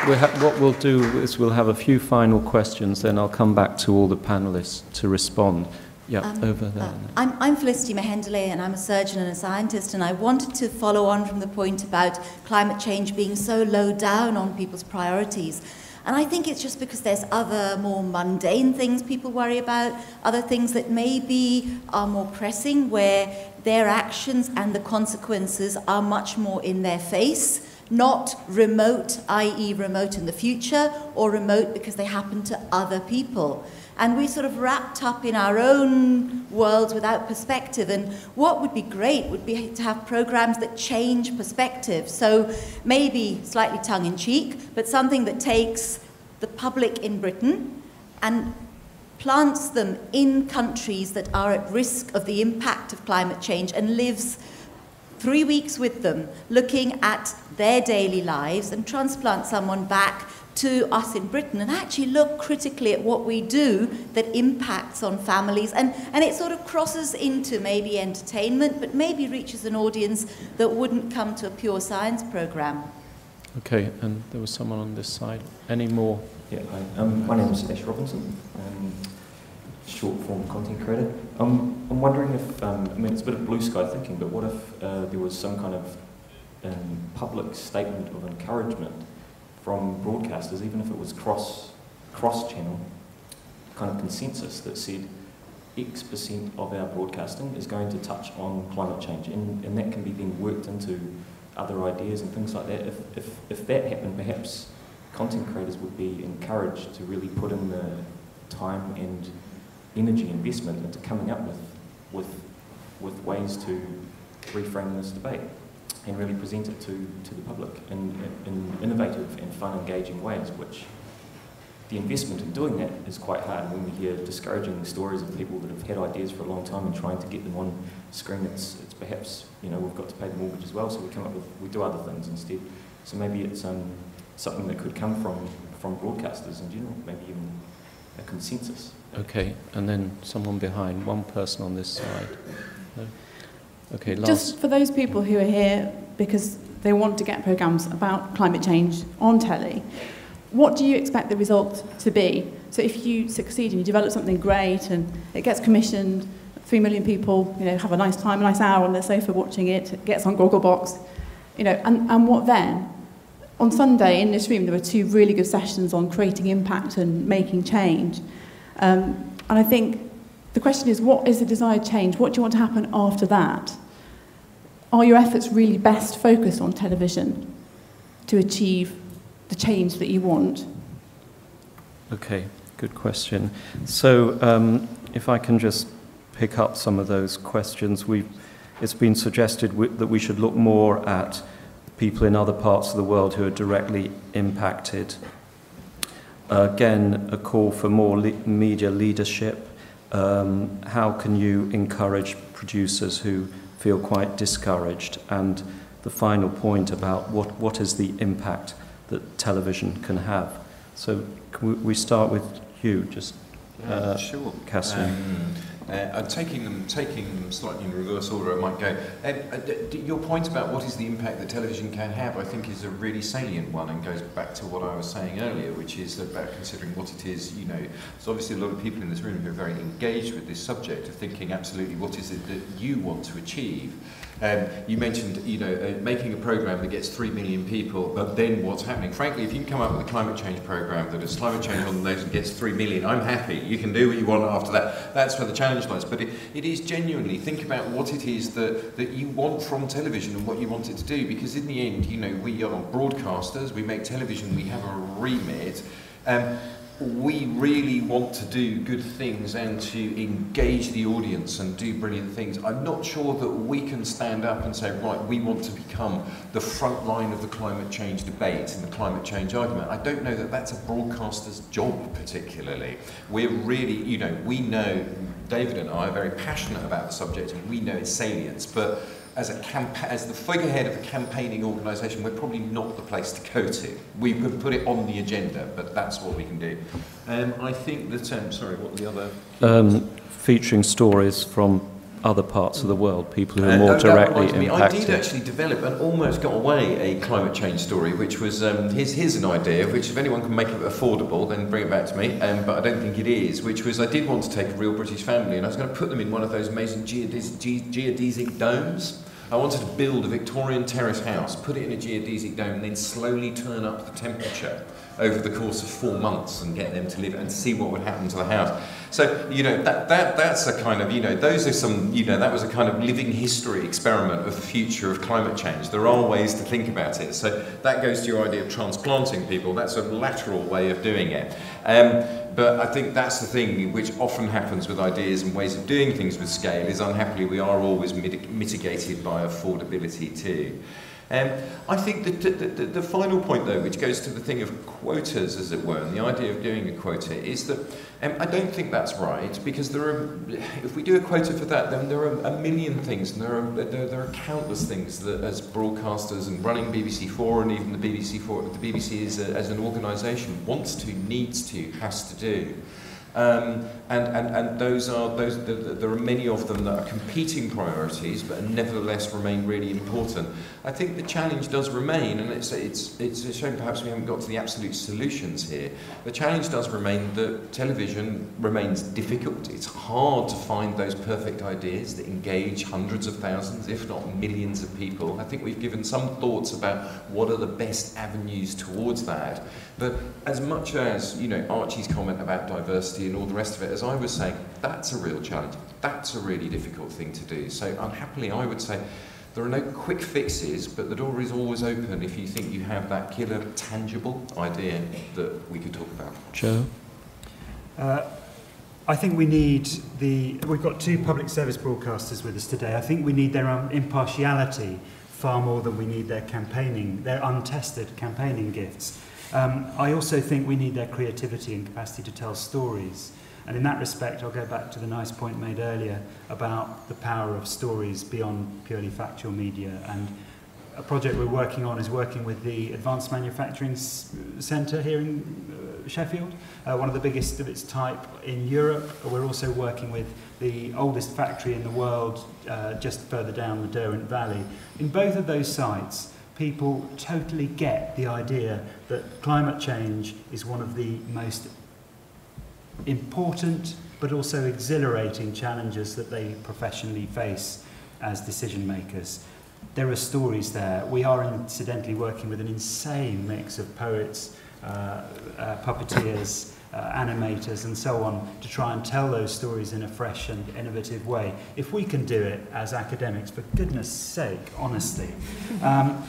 [SPEAKER 1] We'll what we'll do is we'll have a few final questions, then I'll come back to all the panelists to respond. Yeah, um, over there. Uh,
[SPEAKER 23] I'm, I'm Felicity Mahendele, and I'm a surgeon and a scientist, and I wanted to follow on from the point about climate change being so low down on people's priorities. And I think it's just because there's other more mundane things people worry about, other things that maybe are more pressing, where their actions and the consequences are much more in their face, not remote, i.e., remote in the future, or remote because they happen to other people and we sort of wrapped up in our own worlds without perspective. And what would be great would be to have programs that change perspective. So maybe slightly tongue in cheek, but something that takes the public in Britain and plants them in countries that are at risk of the impact of climate change and lives three weeks with them, looking at their daily lives and transplant someone back to us in Britain and actually look critically at what we do that impacts on families. And, and it sort of crosses into maybe entertainment, but maybe reaches an audience that wouldn't come to a pure science program.
[SPEAKER 1] Okay, and there was someone on this side. Any more?
[SPEAKER 24] Yeah, hi. Um, my name is Ash Robinson, um, short form content creator. Um, I'm wondering if, um, I mean, it's a bit of blue sky thinking, but what if uh, there was some kind of um, public statement of encouragement from broadcasters, even if it was cross, cross-channel, kind of consensus that said X percent of our broadcasting is going to touch on climate change, and, and that can be then worked into other ideas and things like that. If, if, if that happened, perhaps content creators would be encouraged to really put in the time and energy investment into coming up with, with, with ways to reframe this debate and really present it to, to the public in, in innovative and fun, engaging ways, which the investment in doing that is quite hard. When we hear discouraging stories of people that have had ideas for a long time and trying to get them on screen, it's, it's perhaps, you know, we've got to pay the mortgage as well, so we come up with, we do other things instead. So maybe it's um, something that could come from, from broadcasters in general, maybe even a consensus.
[SPEAKER 1] Okay, and then someone behind, one person on this side. No? Okay, last.
[SPEAKER 25] Just for those people who are here because they want to get programs about climate change on telly, what do you expect the result to be? So if you succeed and you develop something great and it gets commissioned, three million people, you know, have a nice time, a nice hour on their sofa watching it, it gets on Gogglebox, you know, and, and what then? On Sunday in this room there were two really good sessions on creating impact and making change. Um, and I think the question is, what is the desired change? What do you want to happen after that? Are your efforts really best focused on television to achieve the change that you want?
[SPEAKER 1] Okay, good question. So, um, if I can just pick up some of those questions, we it's been suggested that we should look more at people in other parts of the world who are directly impacted. Uh, again, a call for more le media leadership. Um, how can you encourage producers who feel quite discouraged. And the final point about what, what is the impact that television can have. So can we, start with you, just uh,
[SPEAKER 8] sure.
[SPEAKER 1] Cassian.
[SPEAKER 8] Um, uh, taking them, taking them slightly in reverse order, I might go. Uh, your point about what is the impact that television can have, I think, is a really salient one, and goes back to what I was saying earlier, which is about considering what it is. You know, there's obviously a lot of people in this room who are very engaged with this subject, of thinking absolutely what is it that you want to achieve. Um, you mentioned, you know, uh, making a program that gets three million people, but then what's happening? Frankly, if you can come up with a climate change program that is climate change on the nose and gets three million, I'm happy. You can do what you want after that. That's where the challenge lies. But it, it is genuinely think about what it is that, that you want from television and what you want it to do. Because in the end, you know, we are broadcasters. We make television. We have a remit. Um, we really want to do good things and to engage the audience and do brilliant things. I'm not sure that we can stand up and say, right, we want to become the front line of the climate change debate and the climate change argument. I don't know that that's a broadcaster's job particularly. We're really, you know, we know, David and I are very passionate about the subject and we know its salience, but as, a camp as the figurehead of a campaigning organisation, we're probably not the place to go to. We could put it on the agenda, but that's what we can do. Um, I think that, um, sorry, what were the other...
[SPEAKER 1] Um, featuring stories from other parts of the world, people who are
[SPEAKER 8] Uh,
[SPEAKER 1] more
[SPEAKER 8] that
[SPEAKER 1] directly impacted.
[SPEAKER 8] I did actually develop and almost got away a climate change story, which was um, here's, here's an idea, which if anyone can make it affordable, then bring it back to me. Um, but I don't think it is. Which was I did want to take a real British family, and I was going to put them in one of those amazing geodesic, ge- geodesic domes. I wanted to build a Victorian terrace house, put it in a geodesic dome, and then slowly turn up the temperature over the course of four months and get them to live and see what would happen to the house. So, you know, that, that, that's a kind of, you know, those are some, you know, that was a kind of living history experiment of the future of climate change. There are ways to think about it. So that goes to your idea of transplanting people. That's a lateral way of doing it. Um, but I think that's the thing which often happens with ideas and ways of doing things with scale is unhappily we are always mit- mitigated by affordability too. Um, I think the, the, the final point, though, which goes to the thing of quotas, as it were, and the idea of doing a quota, is that um, I don't think that's right because there are, if we do a quota for that, then there are a million things, and there are there, there are countless things that, as broadcasters and running BBC Four and even the BBC Four, the BBC as, a, as an organisation wants to, needs to, has to do. Um, and, and, and those are those the, the, there are many of them that are competing priorities but nevertheless remain really important. I think the challenge does remain and it's, it's, it's a shame perhaps we haven't got to the absolute solutions here. The challenge does remain that television remains difficult. It's hard to find those perfect ideas that engage hundreds of thousands if not millions of people. I think we've given some thoughts about what are the best avenues towards that. But as much as, you know, Archie's comment about diversity and all the rest of it, as I was saying, that's a real challenge. That's a really difficult thing to do. So unhappily, I would say there are no quick fixes, but the door is always open if you think you have that killer, tangible idea that we could talk about.
[SPEAKER 1] Joe?
[SPEAKER 10] Uh, I think we need the. We've got two public service broadcasters with us today. I think we need their um, impartiality far more than we need their campaigning, their untested campaigning gifts. Um, I also think we need their creativity and capacity to tell stories. And in that respect, I'll go back to the nice point made earlier about the power of stories beyond purely factual media. And a project we're working on is working with the Advanced Manufacturing Centre here in uh, Sheffield, uh, one of the biggest of its type in Europe. We're also working with the oldest factory in the world uh, just further down the Derwent Valley. In both of those sites, people totally get the idea that climate change is one of the most important but also exhilarating challenges that they professionally face as decision makers. There are stories there. We are incidentally working with an insane mix of poets, uh, uh, puppeteers, uh, animators, and so on to try and tell those stories in a fresh and innovative way. If we can do it as academics, for goodness sake, honestly. Um,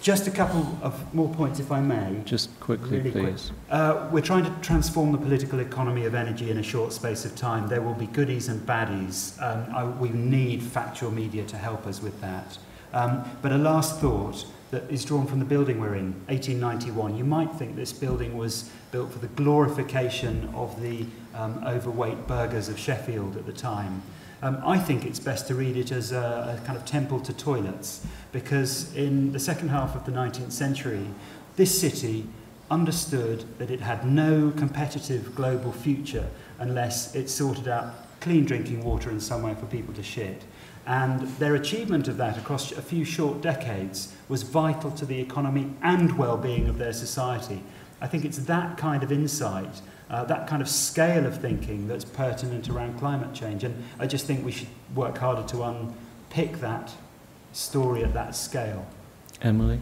[SPEAKER 10] just a couple of more points, if I may.
[SPEAKER 1] Just quickly,
[SPEAKER 10] Really quick.
[SPEAKER 1] please.
[SPEAKER 10] Uh, we're trying to transform the political economy of energy in a short space of time. There will be goodies and baddies. Um, I, we need factual media to help us with that. Um, but a last thought that is drawn from the building we're in, 1891. You might think this building was built for the glorification of the um, overweight burghers of Sheffield at the time. Um, I think it's best to read it as a, a kind of temple to toilets because in the second half of the 19th century, this city understood that it had no competitive global future unless it sorted out clean drinking water and somewhere for people to shit. And their achievement of that across a few short decades was vital to the economy and well-being of their society. I think it's that kind of insight, uh, that kind of scale of thinking that's pertinent around climate change. And I just think we should work harder to unpick that story at that scale.
[SPEAKER 1] Emily?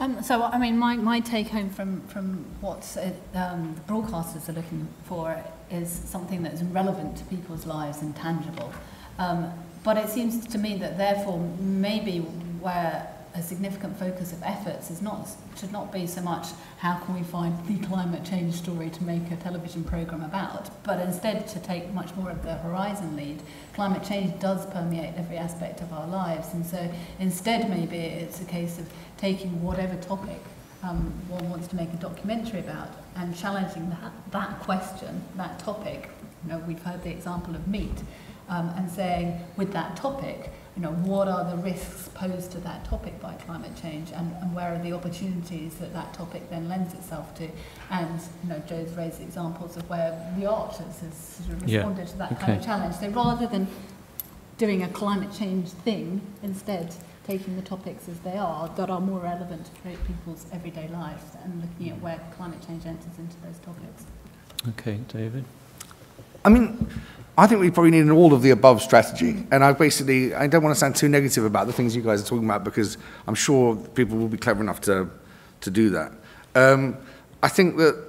[SPEAKER 4] Um, so, I mean, my, my take home from, from what uh, um, the broadcasters are looking for is something that is relevant to people's lives and tangible. Um, but it seems to me that therefore maybe where a significant focus of efforts is not should not be so much how can we find the climate change story to make a television program about, but instead to take much more of the horizon lead. Climate change does permeate every aspect of our lives, and so instead maybe it's a case of taking whatever topic um, one wants to make a documentary about and challenging that, that question, that topic. You know, we've heard the example of meat, um, and saying with that topic, you know, what are the risks posed to that topic by climate change and, and where are the opportunities that that topic then lends itself to? And, you know, Joe's raised examples of where the arts has, has sort of
[SPEAKER 1] Yeah,
[SPEAKER 4] responded to that
[SPEAKER 1] okay.
[SPEAKER 4] kind of challenge. So rather than doing a climate change thing, instead taking the topics as they are that are more relevant to people's everyday lives and looking at where climate change enters into those topics.
[SPEAKER 1] Okay, David?
[SPEAKER 3] I mean, I think we probably need an all of the above strategy. And I basically, I don't want to sound too negative about the things you guys are talking about because I'm sure people will be clever enough to, to do that. Um, I think that,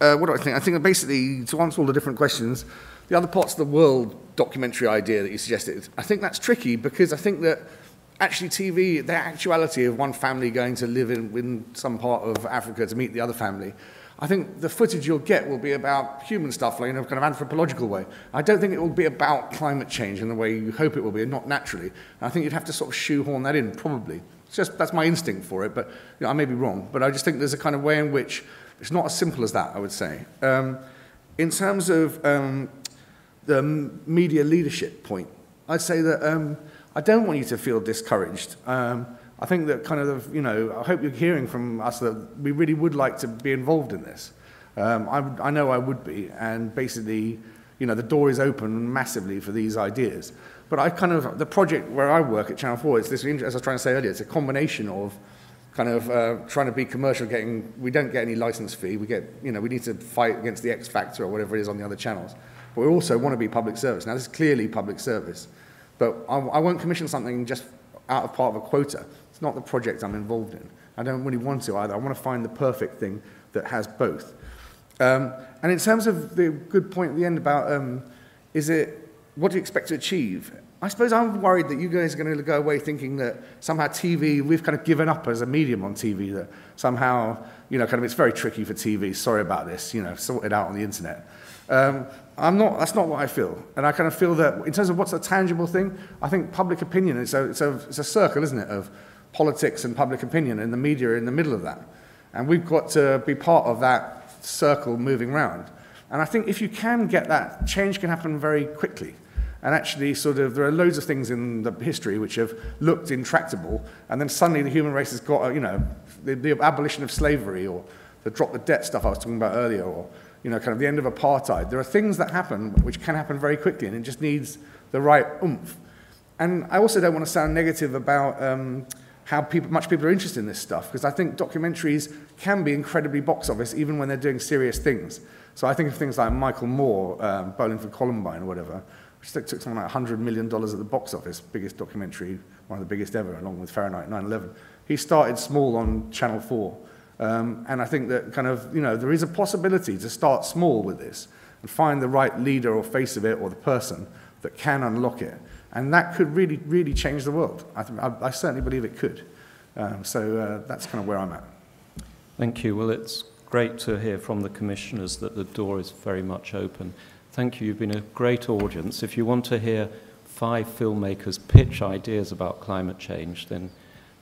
[SPEAKER 3] uh, what do I think? I think that basically, to answer all the different questions, the other parts of the world documentary idea that you suggested, I think that's tricky because I think that actually TV, the actuality of one family going to live in, in some part of Africa to meet the other family, I think the footage you'll get will be about human stuff, like in a kind of anthropological way. I don't think it will be about climate change in the way you hope it will be, and not naturally. I think you'd have to sort of shoehorn that in, probably. It's just, that's my instinct for it, but you know, I may be wrong. But I just think there's a kind of way in which it's not as simple as that, I would say. Um, in terms of um, the media leadership point, I'd say that um, I don't want you to feel discouraged. Um, I think that kind of, you know, I hope you're hearing from us that we really would like to be involved in this. Um, I, I know I would be, and basically, you know, the door is open massively for these ideas. But I kind of, the project where I work at Channel 4, it's this, as I was trying to say earlier, it's a combination of kind of uh, trying to be commercial, getting, we don't get any license fee, we get, you know, we need to fight against the X Factor or whatever it is on the other channels. But we also want to be public service. Now, this is clearly public service. But I, I won't commission something just out of part of a quota. It's not the project I'm involved in. I don't really want to either. I want to find the perfect thing that has both. Um, and in terms of the good point at the end about um, is it what do you expect to achieve? I suppose I'm worried that you guys are going to go away thinking that somehow TV, we've kind of given up as a medium on TV, that somehow, you know, kind of it's very tricky for TV. Sorry about this, you know, sort it out on the internet. Um, I'm not, that's not what I feel. And I kind of feel that in terms of what's a tangible thing, I think public opinion, it's a, it's a, it's a circle, isn't it, of politics and public opinion, and the media are in the middle of that. And we've got to be part of that circle moving round. And I think if you can get that, change can happen very quickly. And actually, sort of, there are loads of things in the history which have looked intractable, and then suddenly the human race has got, you know, the, the abolition of slavery, or the drop the debt stuff I was talking about earlier, or, you know, kind of the end of apartheid. There are things that happen which can happen very quickly, and it just needs the right oomph. And I also don't want to sound negative about um, how people, much people are interested in this stuff, because I think documentaries can be incredibly box office even when they're doing serious things. So I think of things like Michael Moore, um, Bowling for Columbine or whatever, which took something like $100 million at the box office, biggest documentary, one of the biggest ever, along with Fahrenheit 9/11. He started small on Channel 4, um, and I think that kind of, you know, there is a possibility to start small with this and find the right leader or face of it or the person that can unlock it. And that could really, really change the world. I, th- I, I certainly believe it could. Um, so uh, that's kind of where I'm at.
[SPEAKER 1] Thank you. Well, it's great to hear from the commissioners that the door is very much open. Thank you. You've been a great audience. If you want to hear five filmmakers pitch ideas about climate change, then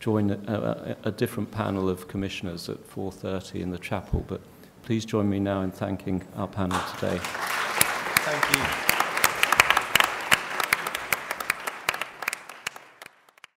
[SPEAKER 1] join a, a, a different panel of commissioners at 4.30 in the chapel. But please join me now in thanking our panel today.
[SPEAKER 8] Thank you.